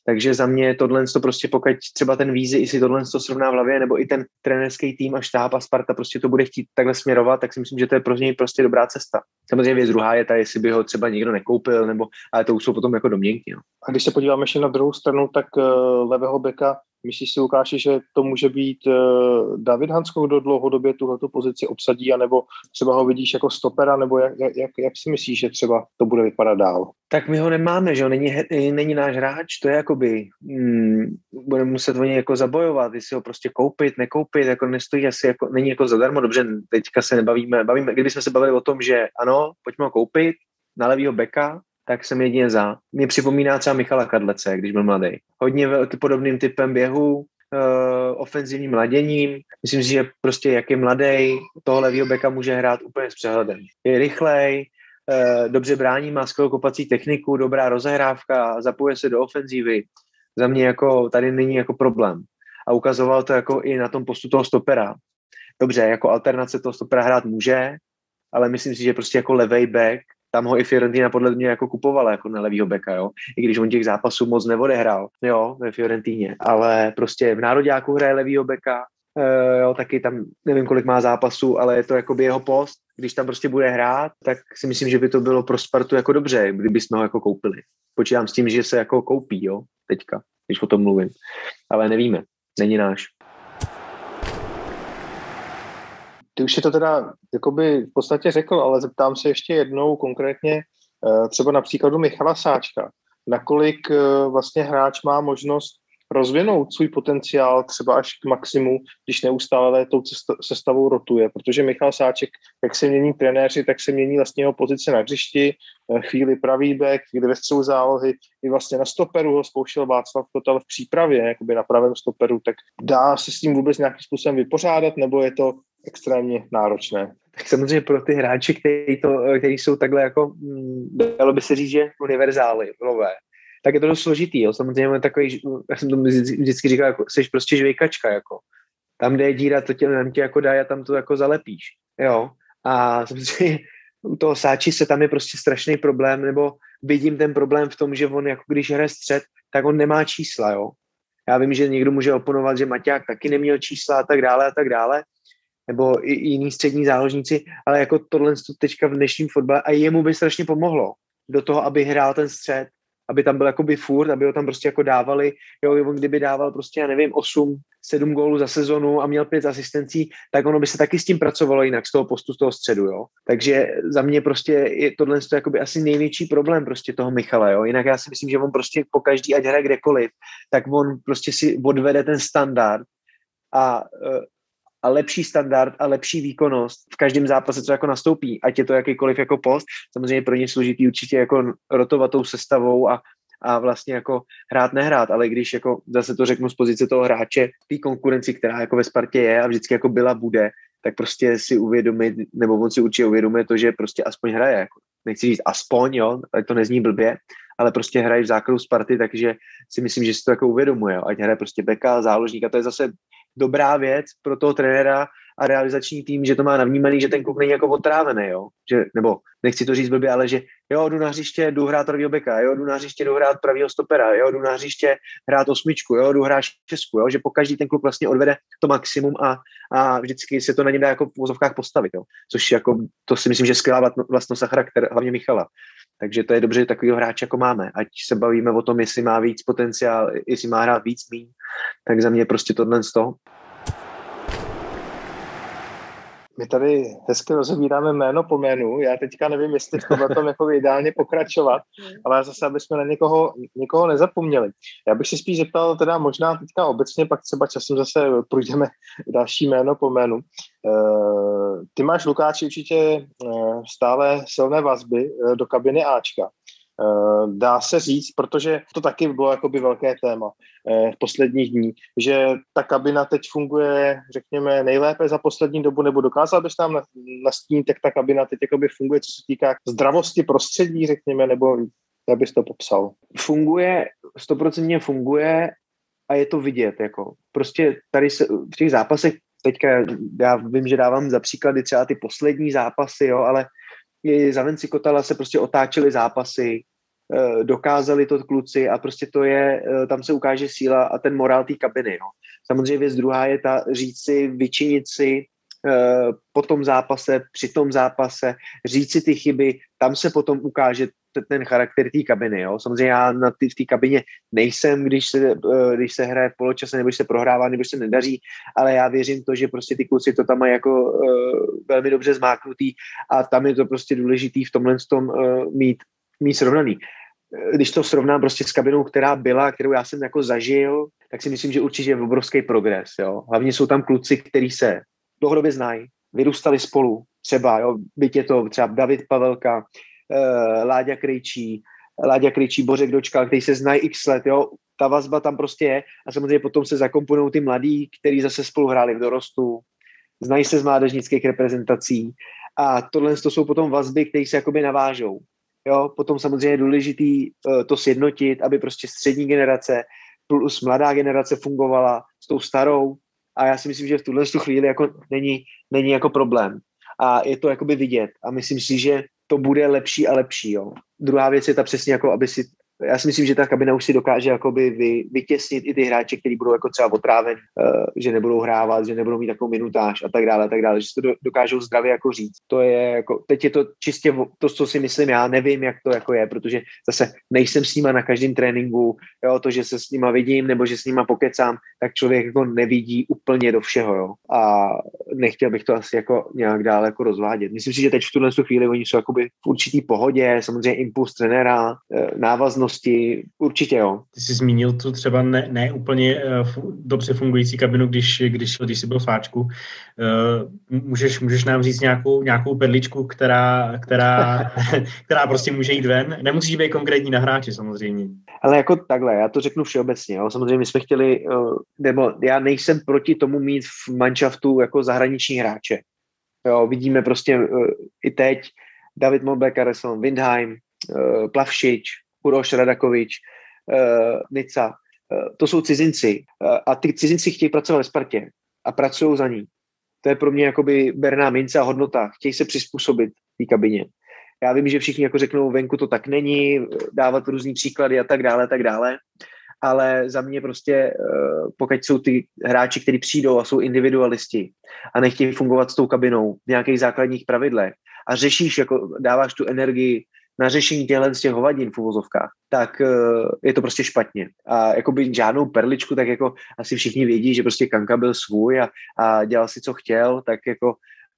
Speaker 4: Takže za mě tohle to prostě, pokud třeba ten vízy i si tohle to srovná v hlavě, nebo i ten trenerský tým a štáb a Sparta prostě to bude chtít takhle směrovat, tak si myslím, že to je pro něj prostě dobrá cesta. Samozřejmě věc druhá je ta, jestli by ho třeba někdo nekoupil, nebo, ale to už jsou potom jako domněnky. No.
Speaker 2: A když se podíváme ještě na druhou stranu, tak uh, levého beka Myslíš si, Lukáši, že to může být uh, David Hansko, kdo dlouhodobě tuhletu pozici obsadí, anebo třeba ho vidíš jako stopera, nebo jak, jak, jak si myslíš, že třeba to bude vypadat dál?
Speaker 4: Tak my ho nemáme, že jo, není, není náš hráč, to je jakoby, hmm, budeme muset o něj jako zabojovat, jestli ho prostě koupit, nekoupit, jako nestojí asi, jako, není jako zadarmo, dobře, teďka se nebavíme, bavíme, kdybychom se bavili o tom, že ano, pojďme ho koupit, na levýho beka, tak jsem jedině za. Mě připomíná třeba Michala Kadlece, když byl mladý. Hodně velký podobným typem běhu, uh, ofenzivním laděním. Myslím si, že prostě jak je mladý, toho levýho beka může hrát úplně s přehledem. Je rychlej, dobře brání, má skvělou kopací techniku, dobrá rozehrávka, zapojuje se do ofenzívy. Za mě jako tady není jako problém. A ukazoval to jako i na tom postu toho stopera. Dobře, jako alternace toho stopera hrát může, ale myslím si, že prostě jako levej back tam ho i Fiorentina podle mě jako kupovala jako na levýho beka, jo. I když on těch zápasů moc neodehrál, jo, ve Fiorentíně. Ale prostě v Nároďáku hraje levýho beka, e, jo, taky tam nevím, kolik má zápasů, ale je to jakoby jeho post. Když tam prostě bude hrát, tak si myslím, že by to bylo pro Spartu jako dobře, kdyby jsme ho jako koupili. Počítám s tím, že se jako koupí, jo, teďka, když o tom mluvím. Ale nevíme, není náš.
Speaker 2: Ty už si to teda jakoby v podstatě řekl, ale zeptám se ještě jednou konkrétně eh, třeba na příkladu Michala Sáčka. Nakolik eh, vlastně hráč má možnost rozvinout svůj potenciál třeba až k maximu, když neustále tou sestavou rotuje, protože Michal Sáček, jak se mění trenéři, tak se mění vlastně jeho pozice na hřišti, eh, chvíli pravý back, chvíli ve střelu zálohy, i vlastně na stoperu ho zkoušel Václav Kotel v přípravě, jakoby na pravém stoperu, tak dá se s tím vůbec nějakým způsobem vypořádat, nebo je to extrémně náročné.
Speaker 4: Tak samozřejmě pro ty hráči, kteří, to, kteří jsou takhle jako, mm, dalo by se říct, že univerzály, nové, tak je to dost složitý. Jo. Samozřejmě takový, já jsem to vždycky říkal, jako, jsi prostě žvejkačka, jako. Tam, kde je díra, to tě, tam tě jako dá a tam to jako zalepíš. Jo. A samozřejmě u toho sáči se tam je prostě strašný problém, nebo vidím ten problém v tom, že on jako když hraje střed, tak on nemá čísla, jo. Já vím, že někdo může oponovat, že Maťák taky neměl čísla a tak dále a tak dále, nebo i jiní střední záložníci, ale jako tohle teďka v dnešním fotbale a jemu by strašně pomohlo do toho, aby hrál ten střed, aby tam byl jakoby furt, aby ho tam prostě jako dávali, jo, on kdyby dával prostě, já nevím, 8, 7 gólů za sezonu a měl pět asistencí, tak ono by se taky s tím pracovalo jinak z toho postu, z toho středu, jo. Takže za mě prostě je tohle to jakoby asi největší problém prostě toho Michala, jo. Jinak já si myslím, že on prostě po každý, ať hraje kdekoliv, tak on prostě si odvede ten standard a eh, a lepší standard a lepší výkonnost v každém zápase, co jako nastoupí, ať je to jakýkoliv jako post. Samozřejmě pro ně složitý určitě jako rotovatou sestavou a, a vlastně jako hrát, nehrát, ale když jako zase to řeknu z pozice toho hráče, té konkurenci, která jako ve Spartě je a vždycky jako byla, bude, tak prostě si uvědomit, nebo on si určitě uvědomuje to, že prostě aspoň hraje. Jako, nechci říct aspoň, jo, ať to nezní blbě, ale prostě hraje v základu Sparty, takže si myslím, že si to jako uvědomuje. Jo. Ať hraje prostě beka, záložník a to je zase dobrá věc pro toho trenéra a realizační tým, že to má navnímaný, že ten kluk není jako otrávený, jo? Že, nebo nechci to říct blbě, ale že jo, jdu na hřiště, jdu hrát pravýho beka, jo, jdu na hřiště, jdu hrát pravýho stopera, jo, jdu na hřiště hrát osmičku, jo, jdu hrát česku, jo, že po každý ten klub vlastně odvede to maximum a, a vždycky se to na něm dá jako v vozovkách postavit, jo. Což jako, to si myslím, že skvělá vlastnost a charakter, hlavně Michala. Takže to je dobře, že takového hráče jako máme. Ať se bavíme o tom, jestli má víc potenciál, jestli má hrát víc míň, tak za mě prostě tohle z toho.
Speaker 2: My tady hezky rozebíráme jméno po jménu. Já teďka nevím, jestli v tomhle tom jako ideálně pokračovat, *laughs* ale zase, aby jsme na někoho, někoho nezapomněli. Já bych si spíš zeptal teda možná teďka obecně, pak třeba časem zase půjdeme *laughs* další jméno po jménu. Uh, ty máš, Lukáči, určitě uh, stále silné vazby uh, do kabiny Ačka. Eh, dá se říct, protože to taky bylo jakoby velké téma eh, v posledních dní, že ta kabina teď funguje, řekněme, nejlépe za poslední dobu, nebo dokázal bys nám nastínit, jak ta kabina teď jakoby funguje, co se týká zdravosti prostředí, řekněme, nebo jak bys to popsal?
Speaker 4: Funguje, stoprocentně funguje a je to vidět, jako prostě tady se, v těch zápasech teďka já vím, že dávám za příklady třeba ty poslední zápasy, jo, ale i za Venci Kotala se prostě otáčely zápasy, Eh, dokázali to kluci a prostě to je, eh, tam se ukáže síla a ten morál té kabiny. No. Samozřejmě věc druhá je ta říct si, vyčinit si eh, po tom zápase, při tom zápase, říct si ty chyby, tam se potom ukáže ten charakter té kabiny. Jo? Samozřejmě já na v té kabině nejsem, když se, když se hraje v poločase, nebo když se prohrává, nebo když se nedaří, ale já věřím to, že prostě ty kluci to tam mají jako uh, velmi dobře zmáknutý a tam je to prostě důležitý v tomhle tom uh, mít, mít srovnaný když to srovnám prostě s kabinou, která byla, kterou já jsem jako zažil, tak si myslím, že určitě je obrovský progres. Jo. Hlavně jsou tam kluci, kteří se dlouhodobě znají, vyrůstali spolu, třeba, jo, byť je to třeba David Pavelka, Láďa Krejčí, Láďa Krejčí, Bořek Dočka, který se znají x let, jo, ta vazba tam prostě je a samozřejmě potom se zakomponují ty mladí, kteří zase spolu hráli v dorostu, znají se z mládežnických reprezentací. A tohle to jsou potom vazby, které se jakoby navážou. Jo, potom samozřejmě je důležitý uh, to sjednotit, aby prostě střední generace plus mladá generace fungovala s tou starou. A já si myslím, že v tuhle chvíli jako není, není jako problém. A je to jakoby vidět. A myslím si, že to bude lepší a lepší. Jo. Druhá věc je ta přesně jako, aby si já si myslím, že ta kabina už si dokáže jakoby vy, vytěsnit i ty hráče, kteří budou jako třeba otráveni, uh, že nebudou hrávat, že nebudou mít takovou minutáž a tak dále, a tak dále, že si to dokážou zdravě jako říct. To je jako, teď je to čistě to, co si myslím já, nevím, jak to jako je, protože zase nejsem s nima na každém tréninku, jo, to, že se s nima vidím nebo že s nima pokecám, tak člověk jako nevidí úplně do všeho, jo. A nechtěl bych to asi jako nějak dále jako rozvádět. Myslím si, že teď v tuhle chvíli oni jsou jakoby v určitý pohodě, samozřejmě impuls trenéra, eh, návaznost možnosti, určitě jo.
Speaker 3: Ty jsi zmínil tu třeba ne, ne úplně uh, dobře fungující kabinu, když, když, když jsi byl v Fáčku. Uh, můžeš, můžeš nám říct nějakou, nějakou pedličku, která, která, *laughs* která prostě může jít ven? Nemusíš být konkrétní na hráči samozřejmě.
Speaker 4: Ale jako takhle, já to řeknu všeobecně. Jo. Samozřejmě my jsme chtěli, uh, nebo já nejsem proti tomu mít v manšaftu jako zahraniční hráče. Jo, vidíme prostě uh, i teď David Molbeck, Windheim, Plavšič, Uroš Radakovič, uh, Nica. Uh, to jsou cizinci. Uh, a ty cizinci chtějí pracovat ve Spartě a pracují za ní. To je pro mě jakoby berná mince a hodnota. Chtějí se přizpůsobit té kabině. Já vím, že všichni jako řeknou, venku to tak není, dávat různý příklady a tak dále, a tak dále, ale za mě prostě, pokud jsou ty hráči, kteří přijdou a jsou individualisti a nechtějí fungovat s tou kabinou v nějakých základních pravidlech a řešíš, jako dáváš tu energii na řešení těchto z těch hovadin v uvozovkách, tak uh, je to prostě špatně. A jakoby žádnou perličku, tak jako asi všichni vědí, že prostě Kanka byl svůj a, a dělal si, co chtěl, tak jako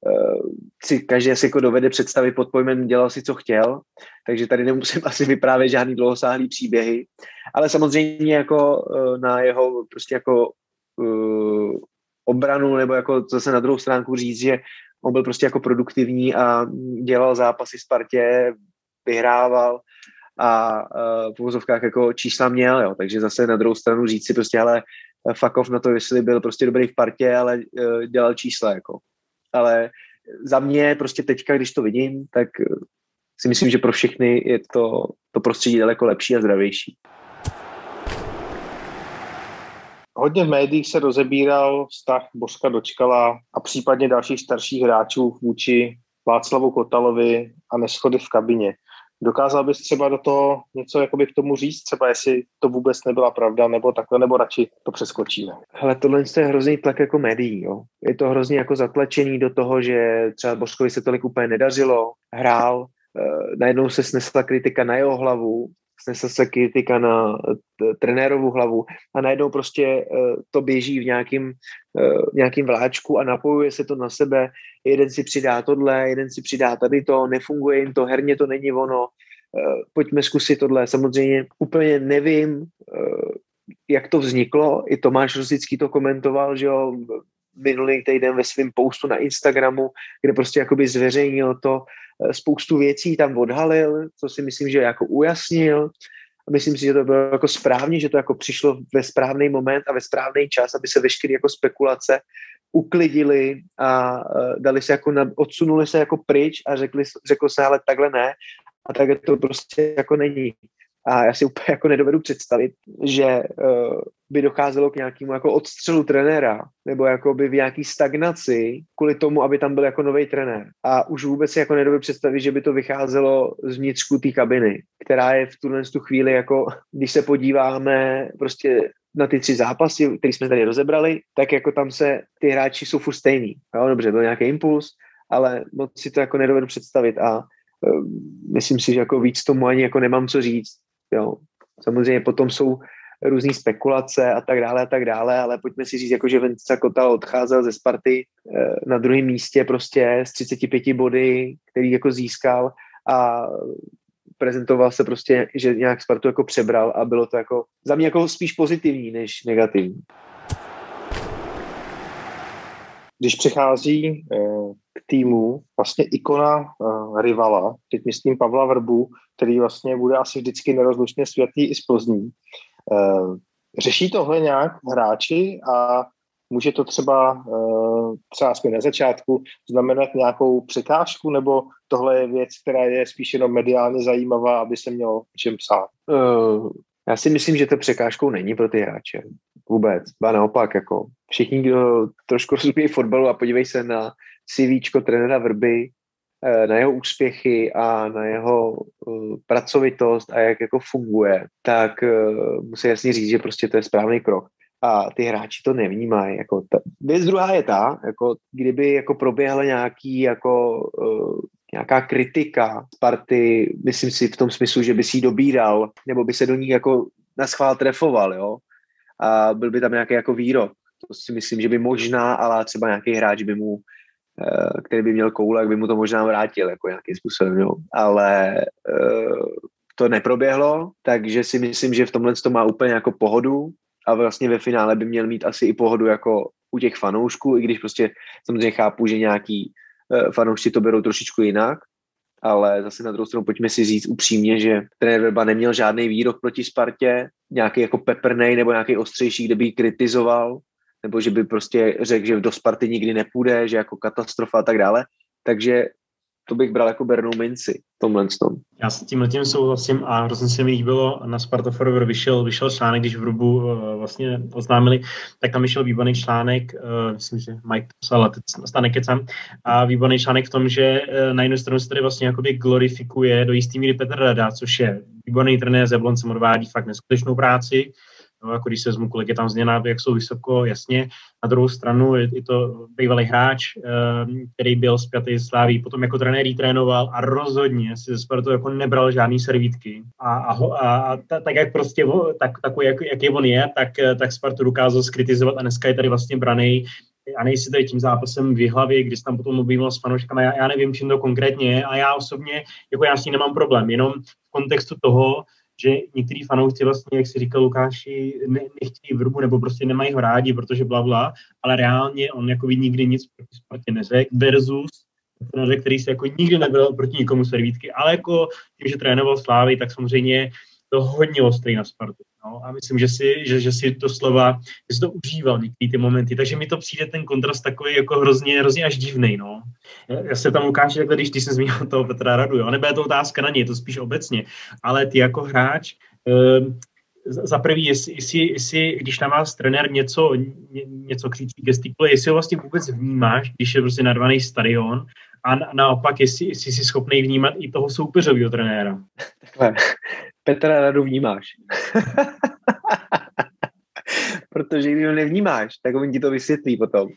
Speaker 4: uh, si každý asi jako dovede představit pod pojmem dělal si, co chtěl, takže tady nemusím *laughs* asi vyprávět žádný dlouhosáhlý příběhy, ale samozřejmě jako uh, na jeho prostě jako uh, obranu, nebo jako zase na druhou stránku říct, že on byl prostě jako produktivní a dělal zápasy Spartě, vyhrával a uh, v uvozovkách jako čísla měl, jo. takže zase na druhou stranu říct si prostě, ale fuck off na to, jestli byl prostě dobrý v partě, ale uh, dělal čísla, jako. Ale za mě prostě teďka, když to vidím, tak si myslím, že pro všechny je to, to prostředí daleko lepší a zdravější.
Speaker 2: Hodně v médiích se rozebíral vztah Božka Dočkala a případně dalších starších hráčů vůči Václavu Kotalovi a neschody v kabině. Dokázal bys třeba do toho něco jakoby k tomu říct, třeba jestli to vůbec nebyla pravda, nebo takhle, nebo radši to přeskočíme?
Speaker 4: Ale tohle je hrozný tlak jako médií. Jo. Je to hrozně jako zatlačení do toho, že třeba Božkovi se tolik úplně nedařilo, hrál, eh, najednou se snesla kritika na jeho hlavu, snesla se kritika na trenérovu hlavu a najednou prostě uh, to běží v nějakým, uh, nějakým vláčku a napojuje se to na sebe. Jeden si přidá tohle, jeden si přidá tady to, nefunguje jim to, herně to není ono, uh, pojďme zkusit tohle. Samozřejmě úplně nevím, jak to vzniklo, i Tomáš Rosický to komentoval, že jo, minulý týden ve svém postu na Instagramu, kde prostě jakoby zveřejnil to, Eh, spoustu věcí tam odhalil, co si myslím, že jako ujasnil. A myslím si, že to bylo jako správně, že to jako přišlo ve správný moment a ve správný čas, aby se veškeré jako spekulace uklidili a uh, dali se jako na, odsunuli se jako pryč a řekli, řekl se, ale takhle ne a takhle to prostě jako není. A já si úplně jako nedovedu představit, že uh, by docházelo k nějakému jako odstřelu trenéra, nebo jako by v nějaký stagnaci kvůli tomu, aby tam byl jako nový trenér. A už vůbec si jako nedovedu představit, že by to vycházelo z vnitřku té kabiny, která je v tuhle tu chvíli jako, když se podíváme prostě na ty tři zápasy, které jsme tady rozebrali, tak jako tam se ty hráči jsou furt stejný. Jo, dobře, byl nějaký impuls, ale moc si to jako nedovedu představit a uh, myslím si, že jako víc tomu ani jako nemám co říct. Jo. Samozřejmě potom jsou různé spekulace a tak dále a tak dále, ale pojďme si říct, jako že Vince Kotal odcházel ze Sparty eh, na druhém místě prostě s 35 body, který jako získal a prezentoval se prostě, že nějak Spartu jako přebral a bylo to jako za mě jako spíš pozitivní než negativní.
Speaker 2: Když přichází eh, k týmu vlastně ikona eh, rivala, teď myslím Pavla Vrbu, který vlastně bude asi vždycky nerozlučně světlý i z Plzní. Eh, řeší tohle nějak hráči a může to třeba, třeba aspoň na začátku, znamenat nějakou překážku, nebo tohle je věc, která je spíš jenom mediálně zajímavá, aby se mělo o čem psát?
Speaker 4: Já si myslím, že to překážkou není pro ty hráče. Vůbec. Ba naopak, jako všichni, kdo trošku *laughs* rozumí fotbalu a podívej se na CVčko trenéra Vrby, eh, na jeho úspěchy a na jeho uh, pracovitost a jak jako funguje, tak uh, musí jasně říct, že prostě to je správný krok. A ty hráči to nevnímají. Jako ta, věc druhá je ta, jako kdyby jako proběhla nějaký jako nějaká kritika Sparty, myslím si v tom smyslu, že by si ji dobíral, nebo by se do ní jako na schvál trefoval, jo, a byl by tam nějaký jako výrok. To si myslím, že by možná, ale třeba nějaký hráč by mu, eh, který by měl koule, by mu to možná vrátil jako nějakým způsobem, jo. Ale eh, to neproběhlo, takže si myslím, že v tomhle to má úplně jako pohodu. A vlastně ve finále by měl mít asi i pohodu jako u těch fanoušků, i když prostě samozřejmě chápu, že nějaký Eh, fanoušci to berou trošičku jinak, ale zase na druhou stranu pojďme si říct upřímně, že trenér Verba neměl žádný výrok proti Spartě, nějaký jako peprnej nebo nějaký ostřejší, kde by ji kritizoval, nebo že by prostě řekl, že do Sparty nikdy nepůjde, že jako katastrofa a tak dále. Takže to bych bral jako bernou minci tomhle tom.
Speaker 3: Já s tím tím souhlasím a hrozně se mi líbilo, na Sparta Forever vyšel, vyšel článek, když v Rubu uh, vlastně oznámili, tak tam vyšel výborný článek, uh, myslím, že Mike to psal, teď stane kecam, a výborný článek v tom, že uh, na jednu stranu se tady vlastně jakoby glorifikuje do jistý míry Petr Rada, což je výborný trenér, z Jabloncem odvádí fakt neskutečnou práci, No, jako když se vezmu, kolik je tam změna, jak jsou vysoko, jasně. Na druhou stranu je, je to bývalý hráč, eh, který byl zpětý Sláví, potom jako trenér trénoval a rozhodně si ze Spartu jako nebral žádný servítky. A, a, a, a tak jak prostě, tak, takový, jak, jaký on je, tak, tak Spartu dokázal skritizovat a dneska je tady vlastně braný a nejsi tady tím zápasem v hlavě, když tam potom mluvím s fanouškami, já, já nevím, čím to konkrétně je a já osobně, jako já s tím nemám problém, jenom v kontextu toho, že některý fanoušci vlastně, jak si říkal Lukáši, ne, nechtějí vrbu nebo prostě nemají ho rádi, protože bla, bla ale reálně on jako nikdy nic proti Spartě neřekl versus který se jako nikdy nebyl proti nikomu servítky, ale jako tím, že trénoval Slávy, tak samozřejmě to hodně ostrý na Spartu. No, a myslím, že si, že, že si to slova, že si to užíval některé ty momenty, takže mi to přijde ten kontrast takový jako hrozně, hrozně až divný. No. Já se tam ukážu takhle, když ty jsi zmínil toho Petra Radu, jo. nebo je to otázka na něj, to spíš obecně, ale ty jako hráč, eh, za prvý, jestli, jestli, jestli, když na vás trenér něco, ně, něco křičí, gestikuluje, jestli ho vlastně vůbec vnímáš, když je prostě narvaný stadion, a naopak, jestli, jestli jsi schopný vnímat i toho soupeřového trenéra.
Speaker 4: Takhle, Petra Radu vnímáš. *laughs* Protože když ho nevnímáš, tak on ti to vysvětlí potom.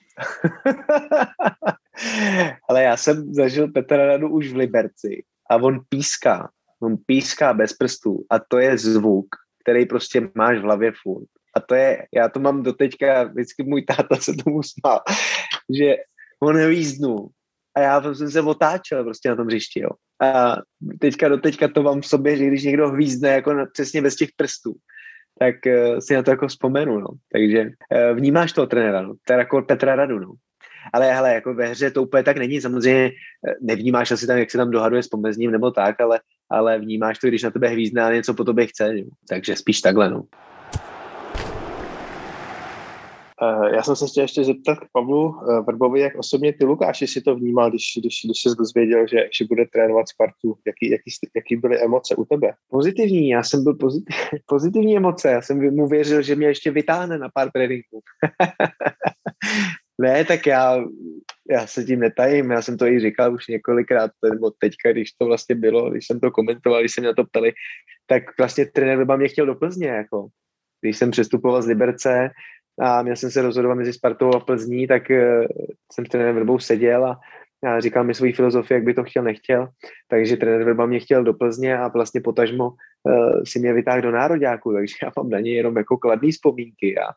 Speaker 4: *laughs* Ale já jsem zažil Petra Radu už v Liberci a on píská. On píská bez prstů a to je zvuk, který prostě máš v hlavě furt. A to je, já to mám doteďka, vždycky můj táta se tomu smál, *laughs* že on hvízdnul a já jsem se otáčel prostě na tom hřišti, jo. A teďka do teďka to mám v sobě, že když někdo hvízdne jako na, přesně bez těch prstů, tak uh, si na to jako vzpomenu, no. Takže uh, vnímáš toho trenéra, no. To jako Petra Radu, no. Ale hele, jako ve hře to úplně tak není, samozřejmě eh, nevnímáš asi tam, jak se tam dohaduje s pomezním nebo tak, ale, ale vnímáš to, když na tebe hvízdne a něco po tobě chce, no. takže spíš takhle, no.
Speaker 2: Eh, já jsem se chtěl ještě zeptat k Pavlu eh, Vrbovi, jak osobně ty Lukáši si to vnímal, když, když, když jsi dozvěděl, že, že bude trénovat Spartu. Jaký, jaký, jaký byly emoce u tebe?
Speaker 4: Pozitivní, já jsem byl pozitiv, *laughs* pozitivní emoce. Já jsem mu věřil, že mě ještě vytáhne na pár tréninků. *laughs* ne, tak já, já se tím netajím, já jsem to i říkal už několikrát, nebo teďka, když to vlastně bylo, když jsem to komentoval, když se mě na to ptali, tak vlastně trenér Vrba mě chtěl do Plzně, jako. Když jsem přestupoval z Liberce, a měl jsem se rozhodovat mezi Spartou a Plzní, tak uh, jsem s trenérem Vrbou seděl a, a říkal mi svoji filozofii, jak by to chtěl, nechtěl. Takže trenér Vrba mě chtěl do Plzně a vlastně potažmo uh, si mě vytáhl do nároďáku, takže já mám na něj jenom jako kladný vzpomínky. A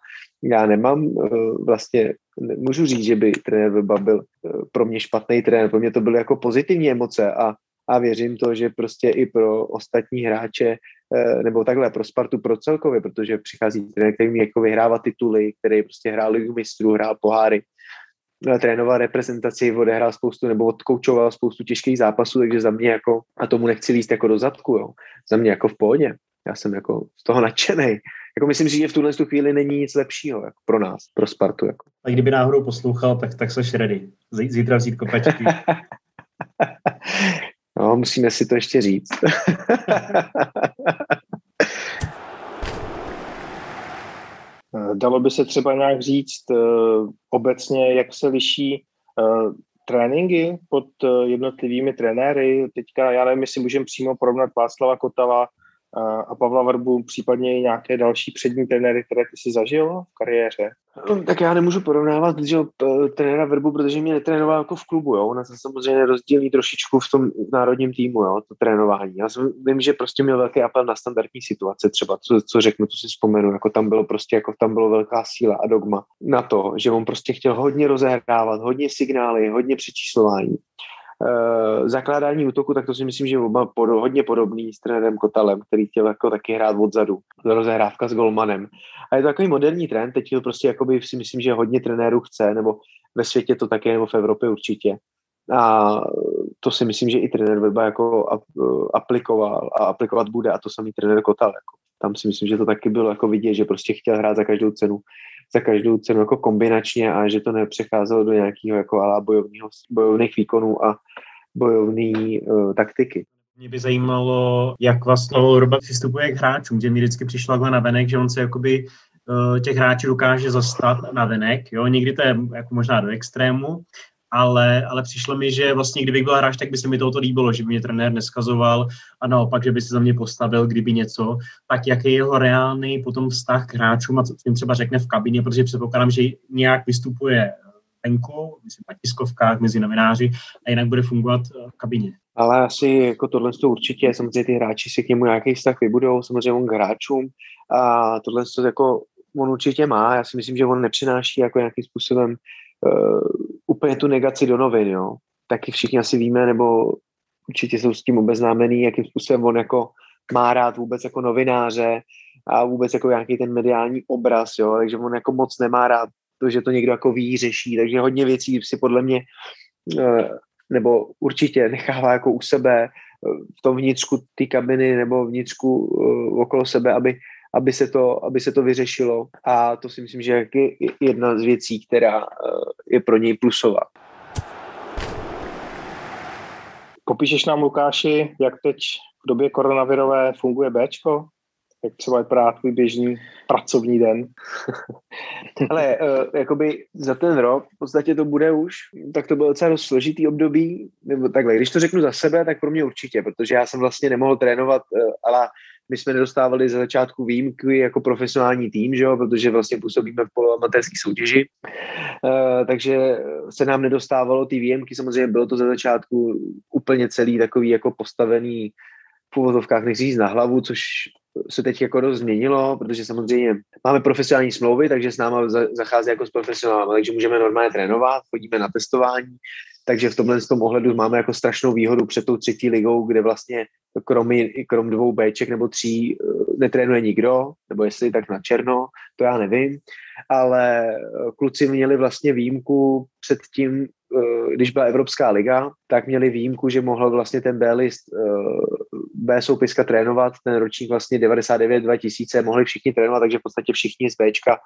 Speaker 4: já nemám uh, vlastně, můžu říct, že by trenér Vrba byl uh, pro mě špatný trenér, pro mě to byly jako pozitivní emoce a a věřím to, že prostě i pro ostatní hráče Eh, nebo takhle pro Spartu, pro celkově, protože přichází trenér, který mi jako vyhrává tituly, který prostě hrál ligu mistrů, hrál poháry, eh, trénoval reprezentaci, odehrál spoustu nebo odkoučoval spoustu těžkých zápasů, takže za mě jako, a tomu nechci líst jako do zadku, jo, za mě jako v pohodě. Já jsem jako z toho nadšený. Jako myslím si, že v tuhle tu chvíli není nic lepšího jako pro nás, pro Spartu. Jako.
Speaker 3: A kdyby náhodou poslouchal, tak, tak seš ready. Zítra vzít kopačky. *laughs*
Speaker 4: No, musíme si to ještě říct. *laughs*
Speaker 2: Dalo by se třeba nějak říct uh, obecně, jak se liší uh, tréninky pod uh, jednotlivými trenéry. Teďka, já nevím, jestli můžeme přímo porovnat Václava Kotava a Pavla Vrbu, případně i nějaké další přední trenéry, které ty si zažil v kariéře?
Speaker 4: No, tak já nemůžu porovnávat že, trenéra Vrbu, protože mě netrénoval jako v klubu. Jo. Ona se samozřejmě rozdílí trošičku v tom národním týmu, jo, to trénování. Já jsem, vím, že prostě měl velký apel na standardní situace, třeba co, co řeknu, to si vzpomenu, jako tam bylo prostě, jako tam bylo velká síla a dogma na to, že on prostě chtěl hodně rozehrávat, hodně signály, hodně přečíslování. Uh, zakládání útoku, tak to si myslím, že oba pod, hodně podobný s trenérem Kotalem, který chtěl jako taky hrát odzadu, rozehrávka s golmanem. A je to takový moderní trend, teď prostě jakoby si myslím, že hodně trenérů chce, nebo ve světě to také, nebo v Evropě určitě. A to si myslím, že i trenér Weba jako aplikoval a aplikovat bude a to samý trenér Kotal. Jako. Tam si myslím, že to taky bylo jako vidět, že prostě chtěl hrát za každou cenu za každou cenu jako kombinačně a že to nepřecházelo do nějakého jako alá bojovního, bojovných výkonů a bojovné uh, taktiky.
Speaker 3: Mě by zajímalo, jak vlastně Robert přistupuje k hráčům, že mi vždycky přišla takhle na venek, že on se jakoby uh, těch hráčů dokáže zastat na venek, jo, někdy to je jako možná do extrému, ale, ale přišlo mi, že vlastně kdybych byl hráč, tak by se mi tohoto líbilo, že by mě trenér neskazoval a naopak, že by se za mě postavil, kdyby něco, tak jaký je jeho reálný potom vztah k hráčům a co jim třeba řekne v kabině, protože předpokládám, že nějak vystupuje venku, myslím na tiskovkách, mezi novináři a jinak bude fungovat v kabině.
Speaker 4: Ale asi jako tohle to určitě, samozřejmě ty hráči si k němu nějaký vztah vybudou, samozřejmě on k hráčům a tohle to jako on určitě má, já si myslím, že on nepřináší jako nějakým způsobem uh, úplně tu negaci do novin, jo. Taky všichni asi víme, nebo určitě jsou s tím obeznámený, jakým způsobem on jako má rád vůbec jako novináře a vůbec jako nějaký ten mediální obraz, jo, takže on jako moc nemá rád to, že to někdo jako ví, řeší, takže hodně věcí si podle mě uh, nebo určitě nechává jako u sebe eh, v tom vnitřku ty kabiny nebo vnitřku uh, okolo sebe, aby aby se, to, aby se to vyřešilo. A to si myslím, že je jedna z věcí, která eh, je pro něj plusová.
Speaker 2: Popíšeš nám, Lukáši, jak teď v době koronavirové funguje Bčko? Jak třeba vypadá tvůj běžný pracovní den? *laughs*
Speaker 4: Ale uh, jakoby za ten rok v podstatě to bude už, tak to bylo docela složitý období, nebo takhle, když to řeknu za sebe, tak pro mě určitě, protože já jsem vlastně nemohl trénovat, uh, ale my jsme nedostávali za začátku výjimky jako profesionální tým, že jo, protože vlastně působíme v poloamatérské soutěži, uh, takže se nám nedostávalo ty výjimky, samozřejmě bylo to za začátku úplně celý takový jako postavený v úvozovkách nechci říct na hlavu, což se teď jako dost změnilo, protože samozřejmě máme profesionální smlouvy, takže s náma zachází jako s profesionálem, takže můžeme normálně trénovat, chodíme na testování, takže v tomhle tom ohledu máme jako strašnou výhodu před tou třetí ligou, kde vlastně kromě, krom dvou Bček nebo tří eh, netrénuje nikdo, nebo jestli tak na černo, to já nevím, ale eh, kluci měli vlastně výjimku před tím, eh, když byla Evropská liga, tak měli výjimku, že mohl vlastně ten B-list B soupiska trénovat, ten ročník vlastně 99-2000 mohli všichni trénovat, takže v podstatě všichni z Bčka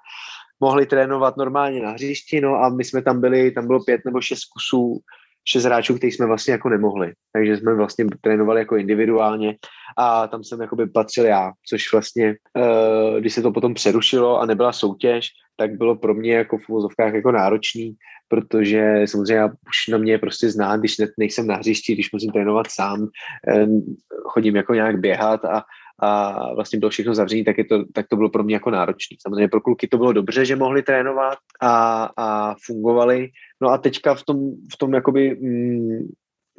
Speaker 4: mohli trénovat normálně na hřišti, no a my jsme tam byli, tam bylo pět nebo šest kusů šest hráčů, který jsme vlastně jako nemohli. Takže jsme vlastně trénovali jako individuálně a tam jsem jakoby patřil já, což vlastně, uh, když se to potom přerušilo a nebyla soutěž, tak bylo pro mě jako v úvozovkách jako náročný, protože samozřejmě už na mě prostě znám, když ne, nejsem na hřišti, když musím trénovat sám, um, chodím jako nějak běhat a, a vlastně bylo všechno zavřené, tak, je to, tak to bylo pro mě jako náročné. Samozřejmě pro kluky to bylo dobře, že mohli trénovat a, a fungovali. No a teďka v tom, v tom jakoby, mm,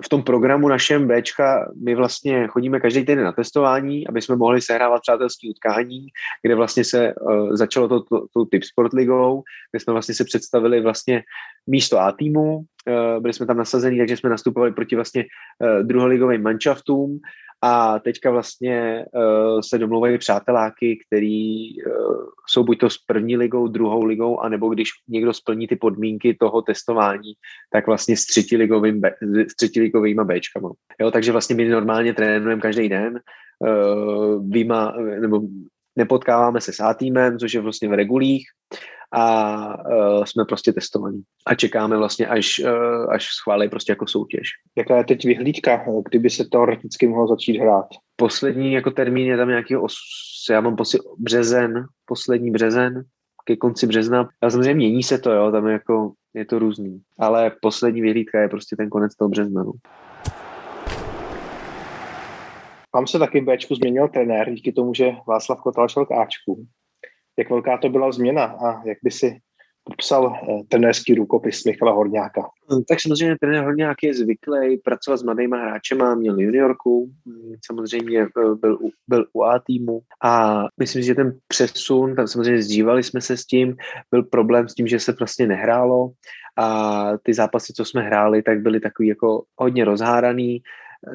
Speaker 4: v tom programu našem Bčka my vlastně chodíme každý týden na testování, aby jsme mohli sehrávat přátelské utkání, kde vlastně se uh, začalo to, to, to Tip Sport ligou, kde jsme vlastně se představili vlastně místo A týmu, uh, byli jsme tam nasazení, takže jsme nastupovali proti vlastně uh, druholigovým manšaftům a teďka vlastně uh, se domluvají přáteláky, který uh, jsou buď to s první ligou, druhou ligou, anebo když někdo splní ty podmínky toho testování, tak vlastně s třetiligovým, s třetiligovýma Bčkama. Jo, takže vlastně my normálně trénujeme každý den, uh, výma, nebo nepotkáváme se s A-týmem, což je vlastně v regulích a uh, jsme prostě testovaní. A čekáme vlastně, až, uh, až schválí prostě jako soutěž.
Speaker 2: Jaká je teď vyhlídka, kdyby se teoreticky mohlo začít hrát?
Speaker 4: Poslední jako termín je tam nějaký, os, já mám pocit březen, poslední březen, ke konci března. A samozřejmě mění se to, jo, tam je jako, je to různý. Ale poslední vyhlídka je prostě ten konec toho března. No.
Speaker 2: Tam se taky Bčku změnil trenér díky tomu, že Václav Kotal šel k Ačku. Jak velká to byla změna a jak by si popsal eh, trenérský rukopis Michala Horňáka?
Speaker 4: No, tak samozřejmě trenér Horňák je zvyklý pracovat s mladými hráčema, měl juniorku, mm, samozřejmě eh, byl, byl u A týmu a myslím, že ten přesun, tam samozřejmě zdívali jsme se s tím, byl problém s tím, že se vlastně nehrálo a ty zápasy, co jsme hráli, tak byly takový jako hodně rozháraný,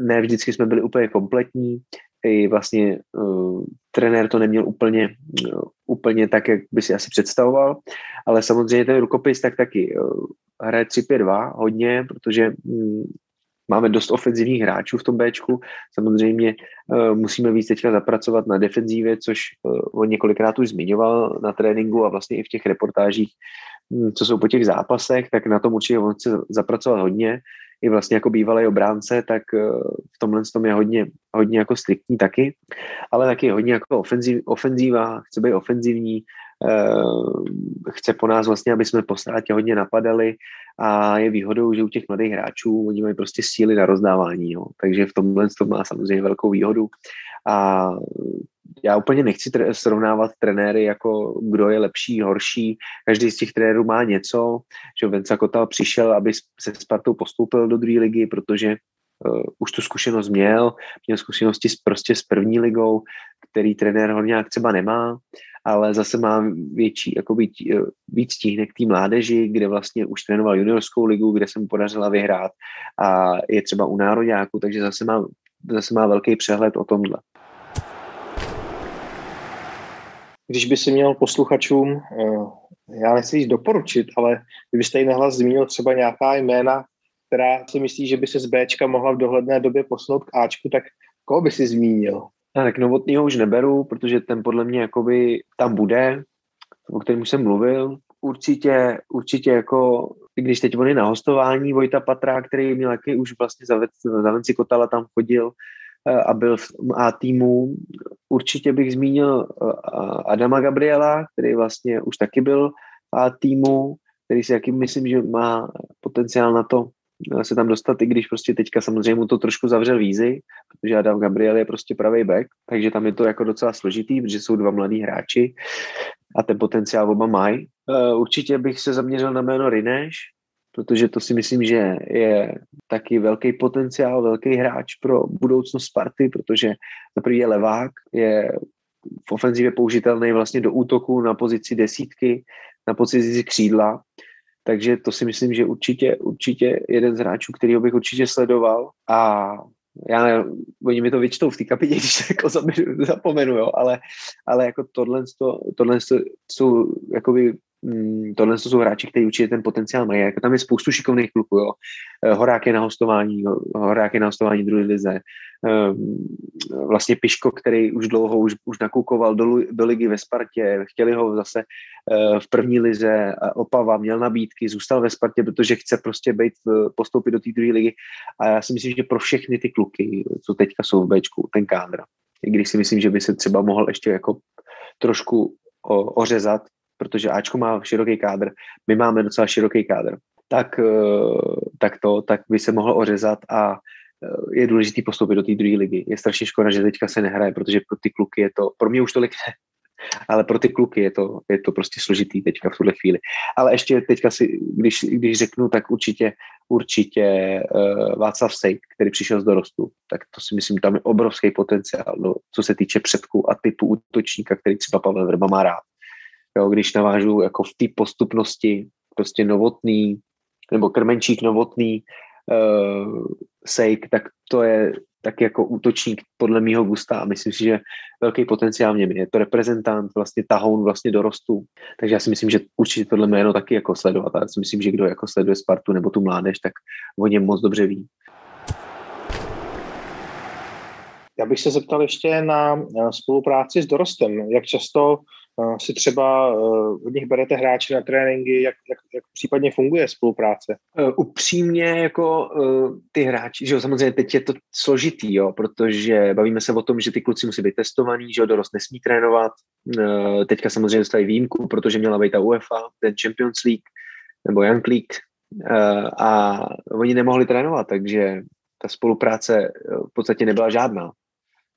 Speaker 4: ne vždycky jsme byli úplně kompletní, i vlastně uh, trenér to neměl úplně, uh, úplně tak, jak by si asi představoval, ale samozřejmě ten rukopis tak taky uh, hraje 3-5-2 hodně, protože um, máme dost ofenzivních hráčů v tom Bčku, samozřejmě uh, musíme víc teďka zapracovat na defenzívě, což uh, on několikrát už zmiňoval na tréninku a vlastně i v těch reportážích, um, co jsou po těch zápasech, tak na tom určitě on chce zapracovat hodně, i vlastně jako bývalý obránce, tak eh, v tomhle tom je hodně, hodně jako striktní taky, ale taky hodně jako ofenziv, ofenzíva, chce být ofenzivní, chce po nás vlastně, aby jsme po ztrátě hodně napadali a je výhodou, že u těch mladých hráčů oni mají prostě síly na rozdávání, jo. takže v tomhle to má samozřejmě velkou výhodu a já úplně nechci tr- srovnávat trenéry jako kdo je lepší, horší. Každý z těch trenérů má něco, že Venca Kotal přišel, aby se Spartou postoupil do druhé ligy, protože uh, už tu zkušenost měl, měl zkušenosti s, prostě s první ligou, který trenér ho nějak třeba nemá, ale zase má větší, jako být, uh, víc tíhnek té mládeži, kde vlastně už trénoval juniorskou ligu, kde se mu podařila vyhrát a je třeba u nároďáku, takže zase má, zase má velký přehled o tomhle.
Speaker 2: Když by si měl posluchačům, eh, já nechci jít doporučit, ale kdybyste jí nahlas zmínil třeba nějaká jména, která si myslí, že by se z Bčka mohla v dohledné době posunout k Ačku, tak koho by si zmínil?
Speaker 4: Tak Novotnýho už neberu, protože ten podle mě jakoby tam bude, o kterém už jsem mluvil. Určitě, určitě jako, když teď on je na hostování, Vojta Patra, který měl jaký už vlastně za, za Venci Kotala tam chodil, Eh, a byl v A týmu. Určitě bych zmínil eh, Adama Gabriela, který vlastně už taky byl v A týmu, který si jaký myslím, že má potenciál na to se tam dostat, i když prostě teďka samozřejmě mu to trošku zavřel vízy, protože Adam Gabriel je prostě pravý back, takže tam je to jako docela složitý, protože jsou dva mladí hráči a ten potenciál oba mají. Určitě bych se zaměřil na jméno Rineš, protože to si myslím, že je taky velký potenciál, velký hráč pro budoucnost Sparty, protože za je levák, je v ofenzivě použitelný vlastně do útoku na pozici desítky, na pozici křídla, takže to si myslím, že určitě, určitě jeden z hráčů, kterýho bych určitě sledoval. A já ne, oni mi to vyčtou v té kapině, *laughs* když to jako zapomenu, jo, ale, ale jako tohle, tohle jsou jakoby tohle jsou hráči, kteří určitě ten potenciál mají. Jako tam je spoustu šikovných kluků. Jo. Eh, Horák je na hostování, Horák je na hostování druhé lize. Ehm, vlastně Piško, který už dlouho už, už nakukoval do, do ligy ve Spartě, chtěli ho zase eh, v první lize, Opava měl nabídky, zůstal ve Spartě, protože chce prostě být, postoupit do té druhé ligy. A já si myslím, že pro všechny ty kluky, co teďka jsou v Bčku, ten kádr, i když si myslím, že by se třeba mohl ještě jako trošku ořezat, protože Ačko má široký kádr, my máme docela široký kádr, tak, eh, tak to, tak by se mohlo ořezat a eh, je důležité postoupit do té druhé ligy. Je strašně škoda, že teďka se nehraje, protože pro ty kluky je to, pro mě už tolik ne, *laughs* ale pro ty kluky je to, je to prostě složitý teďka v tuhle chvíli. Ale ještě teďka si, když, když řeknu, tak určitě, určitě uh, Václav Sejk, který přišel z dorostu, tak to si myslím, tam je obrovský potenciál, no, co se týče předku a typu útočníka, který třeba Pavel Vrba má rád. Jo, když navážu jako v té postupnosti, prostě novotný, nebo krmenčík novotný, uh, sejk, tak to je tak jako útočník podle mýho gusta a myslím si, že velký potenciál v něm je. to reprezentant, vlastně tahoun vlastně dorostu. Takže já si myslím, že určitě tohle jméno taky jako sledovat. A já si myslím, že kdo jako sleduje Spartu nebo tu mládež, tak o něm moc dobře ví.
Speaker 2: Já bych se zeptal ještě na spolupráci s dorostem. Jak často si třeba eh, od nich berete hráče na tréninky, jak, jak, jak případně funguje spolupráce?
Speaker 4: Uh, upřímně jako ty hráči, že jo, samozřejmě teď je to složitý, jo, protože bavíme se o tom, že ty kluci musí být testovaní, že jo, dorost nesmí trénovat. Teďka samozřejmě dostali výjimku, protože měla být ta UEFA, ten Champions League nebo Young League a oni nemohli trénovat, takže ta spolupráce v podstatě nebyla žádná,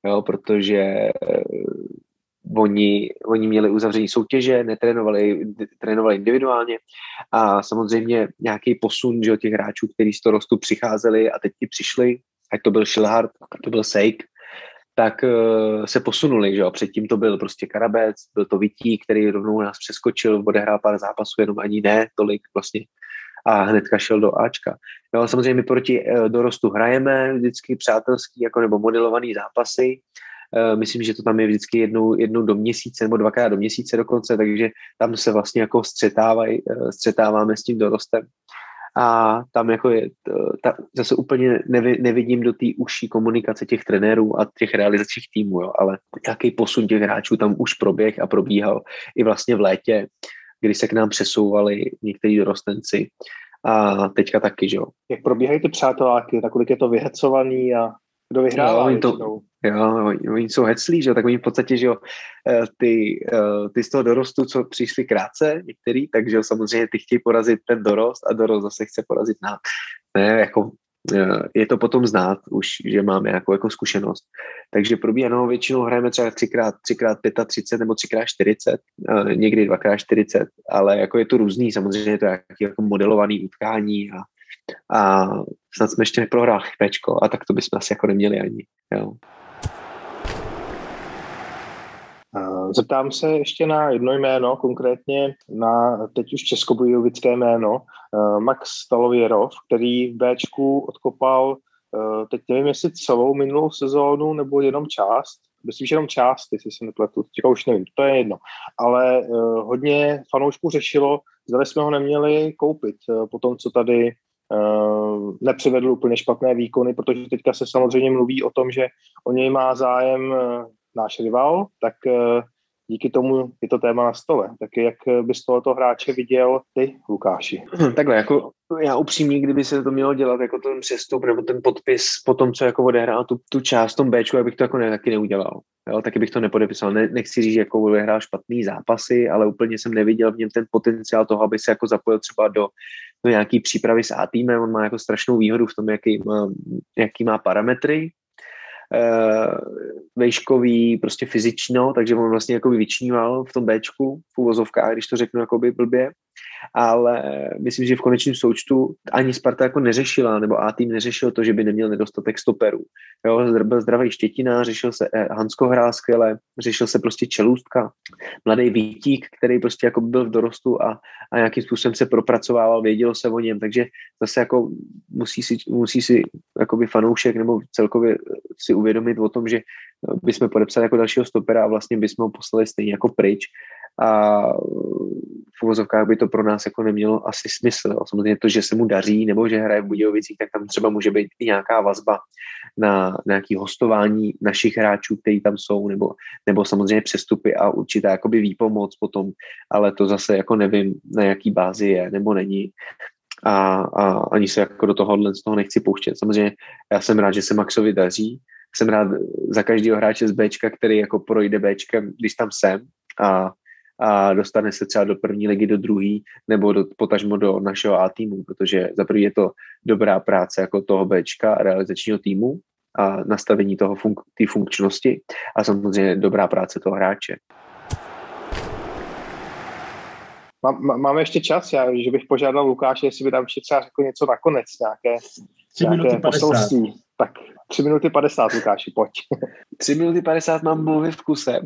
Speaker 4: jo, protože Oni, oni měli uzavření soutěže, netrénovali, trénovali individuálně a samozřejmě nějaký posun že, těch hráčů, kteří z toho rostu přicházeli a teď ti přišli, ať to byl Schilhard, ať to byl Sejk, tak uh, se posunuli, že jo. Předtím to byl prostě Karabec, byl to Vití, který rovnou nás přeskočil, odehrál pár zápasů, jenom ani ne tolik vlastně a hnedka šel do Ačka. Jo, samozřejmě my proti uh, dorostu hrajeme vždycky přátelský jako nebo modelovaný zápasy, Eh, myslím, že to tam je vždycky jednou, jednou do měsíce nebo dvakrát do měsíce dokonce, takže tam se vlastně jako střetávaj, eh, střetáváme s tím dorostem. A tam jako je, ta, zase úplně nevi, nevidím do té užší komunikace těch trenérů a těch realizačních týmů, jo, ale nějaký posun těch hráčů tam už proběh a probíhal i vlastně v létě, kdy se k nám přesouvali někteří dorostenci a teďka taky, že jo.
Speaker 2: Jak probíhají ty přáteláky, tak kolik je to vyhecovaný a kdo vyhrává.
Speaker 4: Jo, to, jo, oni jsou heclí, že tak oni v podstatě, že jo, eh, ty, eh, ty z toho dorostu, co přišli krátce, některý, takže samozřejmě ty chtějí porazit ten dorost a dorost zase chce porazit nás. Ne, jako Eh, je to potom znát už, že máme jako, jako zkušenost. Takže probíhá, většinou hrajeme třeba 3x, 3x35 nebo 3x40, eh, někdy 2x40, ale jako je to různý, samozřejmě je to jako modelovaný utkání a, a snad jsme ještě neprohráli pečko a tak to bychom asi jako neměli ani. Jo.
Speaker 2: Zeptám se ještě na jedno jméno, konkrétně na teď už českobujovické jméno, eh, Max Stalověrov, který v Bčku odkopal, eh, teď nevím, jestli celou minulou sezónu nebo jenom část, myslím, že jenom část, jestli se nepletu, teďka už nevím, to je jedno, ale uh, hodně fanoušků řešilo, zda jsme ho neměli koupit po tom, co tady nepřivedl úplně špatné výkony, protože teďka se samozřejmě mluví o tom, že o něj má zájem náš rival, tak eh, díky tomu je to téma na stole. Tak jak bys tohoto hráče viděl ty, Lukáši?
Speaker 4: Takhle, jako já upřímně, kdyby se to mělo dělat jako ten přestup nebo ten podpis po tom, co jako odehrál tu, tu část tom Bčku, abych to jako ne, taky neudělal. Jo, taky bych to nepodepisoval. Ne, nechci říct, že jako odehrál špatný zápasy, ale úplně jsem neviděl v něm ten potenciál toho, aby se jako zapojil třeba do, do nějaký přípravy s A týmem. On má jako strašnou výhodu v tom, jaký má, jaký má parametry, Eh, vejškový, prostě fyzično, takže on vlastně jako vyčníval v tom Bčku, v uvozovkách, když to řeknu jakoby blbě ale myslím, že v konečném součtu ani Sparta jako neřešila, nebo A tým neřešil to, že by neměl nedostatek stoperů. Jo, byl zdravý Štětina, řešil se eh, Hansko hrál skvěle, řešil se prostě Čelůstka, mladý Vítík, který prostě jako byl v dorostu a, a nějakým způsobem se propracovával, vědělo se o něm, takže zase jako musí si, musí si jakoby fanoušek nebo celkově si uvědomit o tom, že bychom podepsali jako dalšího stopera a vlastně bychom ho poslali stejně jako pryč a v uvozovkách by to pro nás jako nemělo asi smysl. Samozřejmě to, že se mu daří nebo že hraje v Budějovicích, tak tam třeba může být i nějaká vazba na nějaké hostování našich hráčů, kteří tam jsou, nebo, nebo samozřejmě přestupy a určitá jakoby výpomoc potom, ale to zase jako nevím, na jaký bázi je nebo není a, a ani se jako do tohohle z toho nechci pouštět. Samozřejmě já jsem rád, že se Maxovi daří, jsem rád za každého hráče z Bčka, který jako projde Bčkem, když tam jsem a a dostane se třeba do první ligy, do druhé, nebo do, potažmo do našeho A týmu, protože za prvý je to dobrá práce jako toho Bčka, realizačního týmu a nastavení toho funk- té funkčnosti a samozřejmě dobrá práce toho hráče.
Speaker 2: Máme ještě čas, já, že bych požádal Lukáše, jestli by tam ještě třeba řekl něco nakonec, nějaké, nějaké poselství. Tak 3 minuty 50, Lukáši, pojď. *laughs*
Speaker 4: 3 minuty 50 mám mluvit v kuse.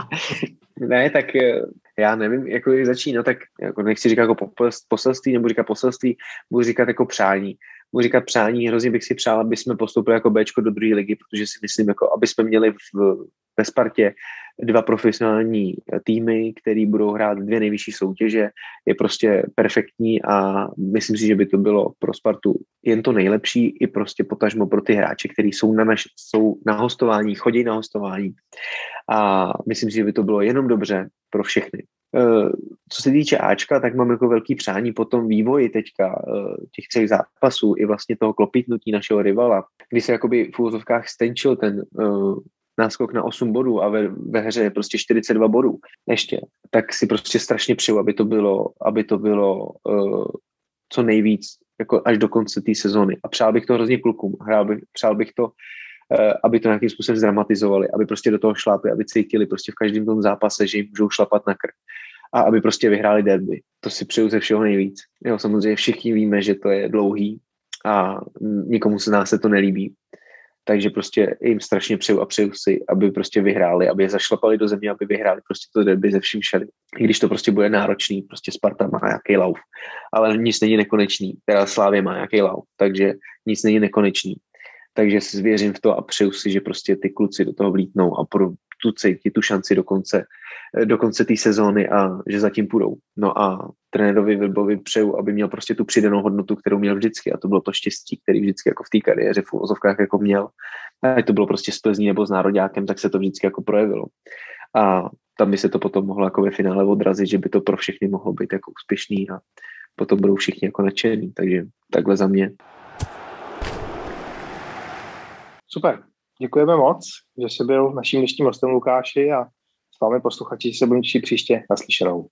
Speaker 4: *laughs* ne, tak eh, já nevím, jako jak začít, no tak jako nechci říkat jako poselství, nebo říkat poselství, budu říkat jako přání. Budu říkat přání, hrozně bych si přál, aby jsme postoupili jako Bčko do druhé ligy, protože si myslím, jako aby jsme měli v, ve Spartě dva profesionální týmy, který budou hrát dvě nejvyšší soutěže, je prostě perfektní a myslím si, že by to bylo pro Spartu jen to nejlepší i prostě potažmo pro ty hráče, kteří jsou na, naš, jsou na hostování, chodí na hostování a myslím si, že by to bylo jenom dobře pro všechny. Eh, co se týče Ačka, tak mám jako velký přání po tom vývoji teďka eh, těch třech zápasů i vlastně toho klopitnutí našeho rivala, kdy se jakoby v úvozovkách stenčil ten uh, náskok na 8 bodů a ve, ve hře je prostě 42 bodů ještě, tak si prostě strašně přeju, aby to bylo, aby to bylo uh, co nejvíc jako až do konce té sezony. A přál bych to hrozně klukům. Hrál bych, přál bych to, uh, aby to nějakým způsobem zdramatizovali, aby prostě do toho šlápli, aby cítili prostě v každém tom zápase, že jim můžou šlapat na krk a aby prostě vyhráli derby. To si přeju ze všeho nejvíc. Jo, samozřejmě všichni víme, že to je dlouhý a nikomu se nás se to nelíbí, takže prostě jim strašně přeju a přeju si, aby prostě vyhráli, aby je zašlapali do země, aby vyhráli prostě to derby ze vším všady. I když to prostě bude náročný, prostě Sparta má nějaký lauf, ale nic není nekonečný, teda Slávě má nějaký lauf, takže nic není nekonečný. Takže si zvěřím v to a přeju si, že prostě ty kluci do toho vlítnou a pro tu cítit tu šanci do konce, do konce té sezóny a že zatím půjdou. No a trenérovi Vilbovi přeju, aby měl prostě tu přidanou hodnotu, kterou měl vždycky a to bylo to štěstí, který vždycky jako v té kariéře v úvozovkách jako měl. A to bylo prostě s Plzní nebo s Nároďákem, tak se to vždycky jako projevilo. A tam by se to potom mohlo jako ve finále odrazit, že by to pro všechny mohlo být jako úspěšný a potom budou všichni jako nadšení. Takže takhle za mě.
Speaker 2: Super. Děkujeme moc, že jsi byl naším dnešním hostem Lukáši a s vámi posluchači se budeme příště naslyšenou.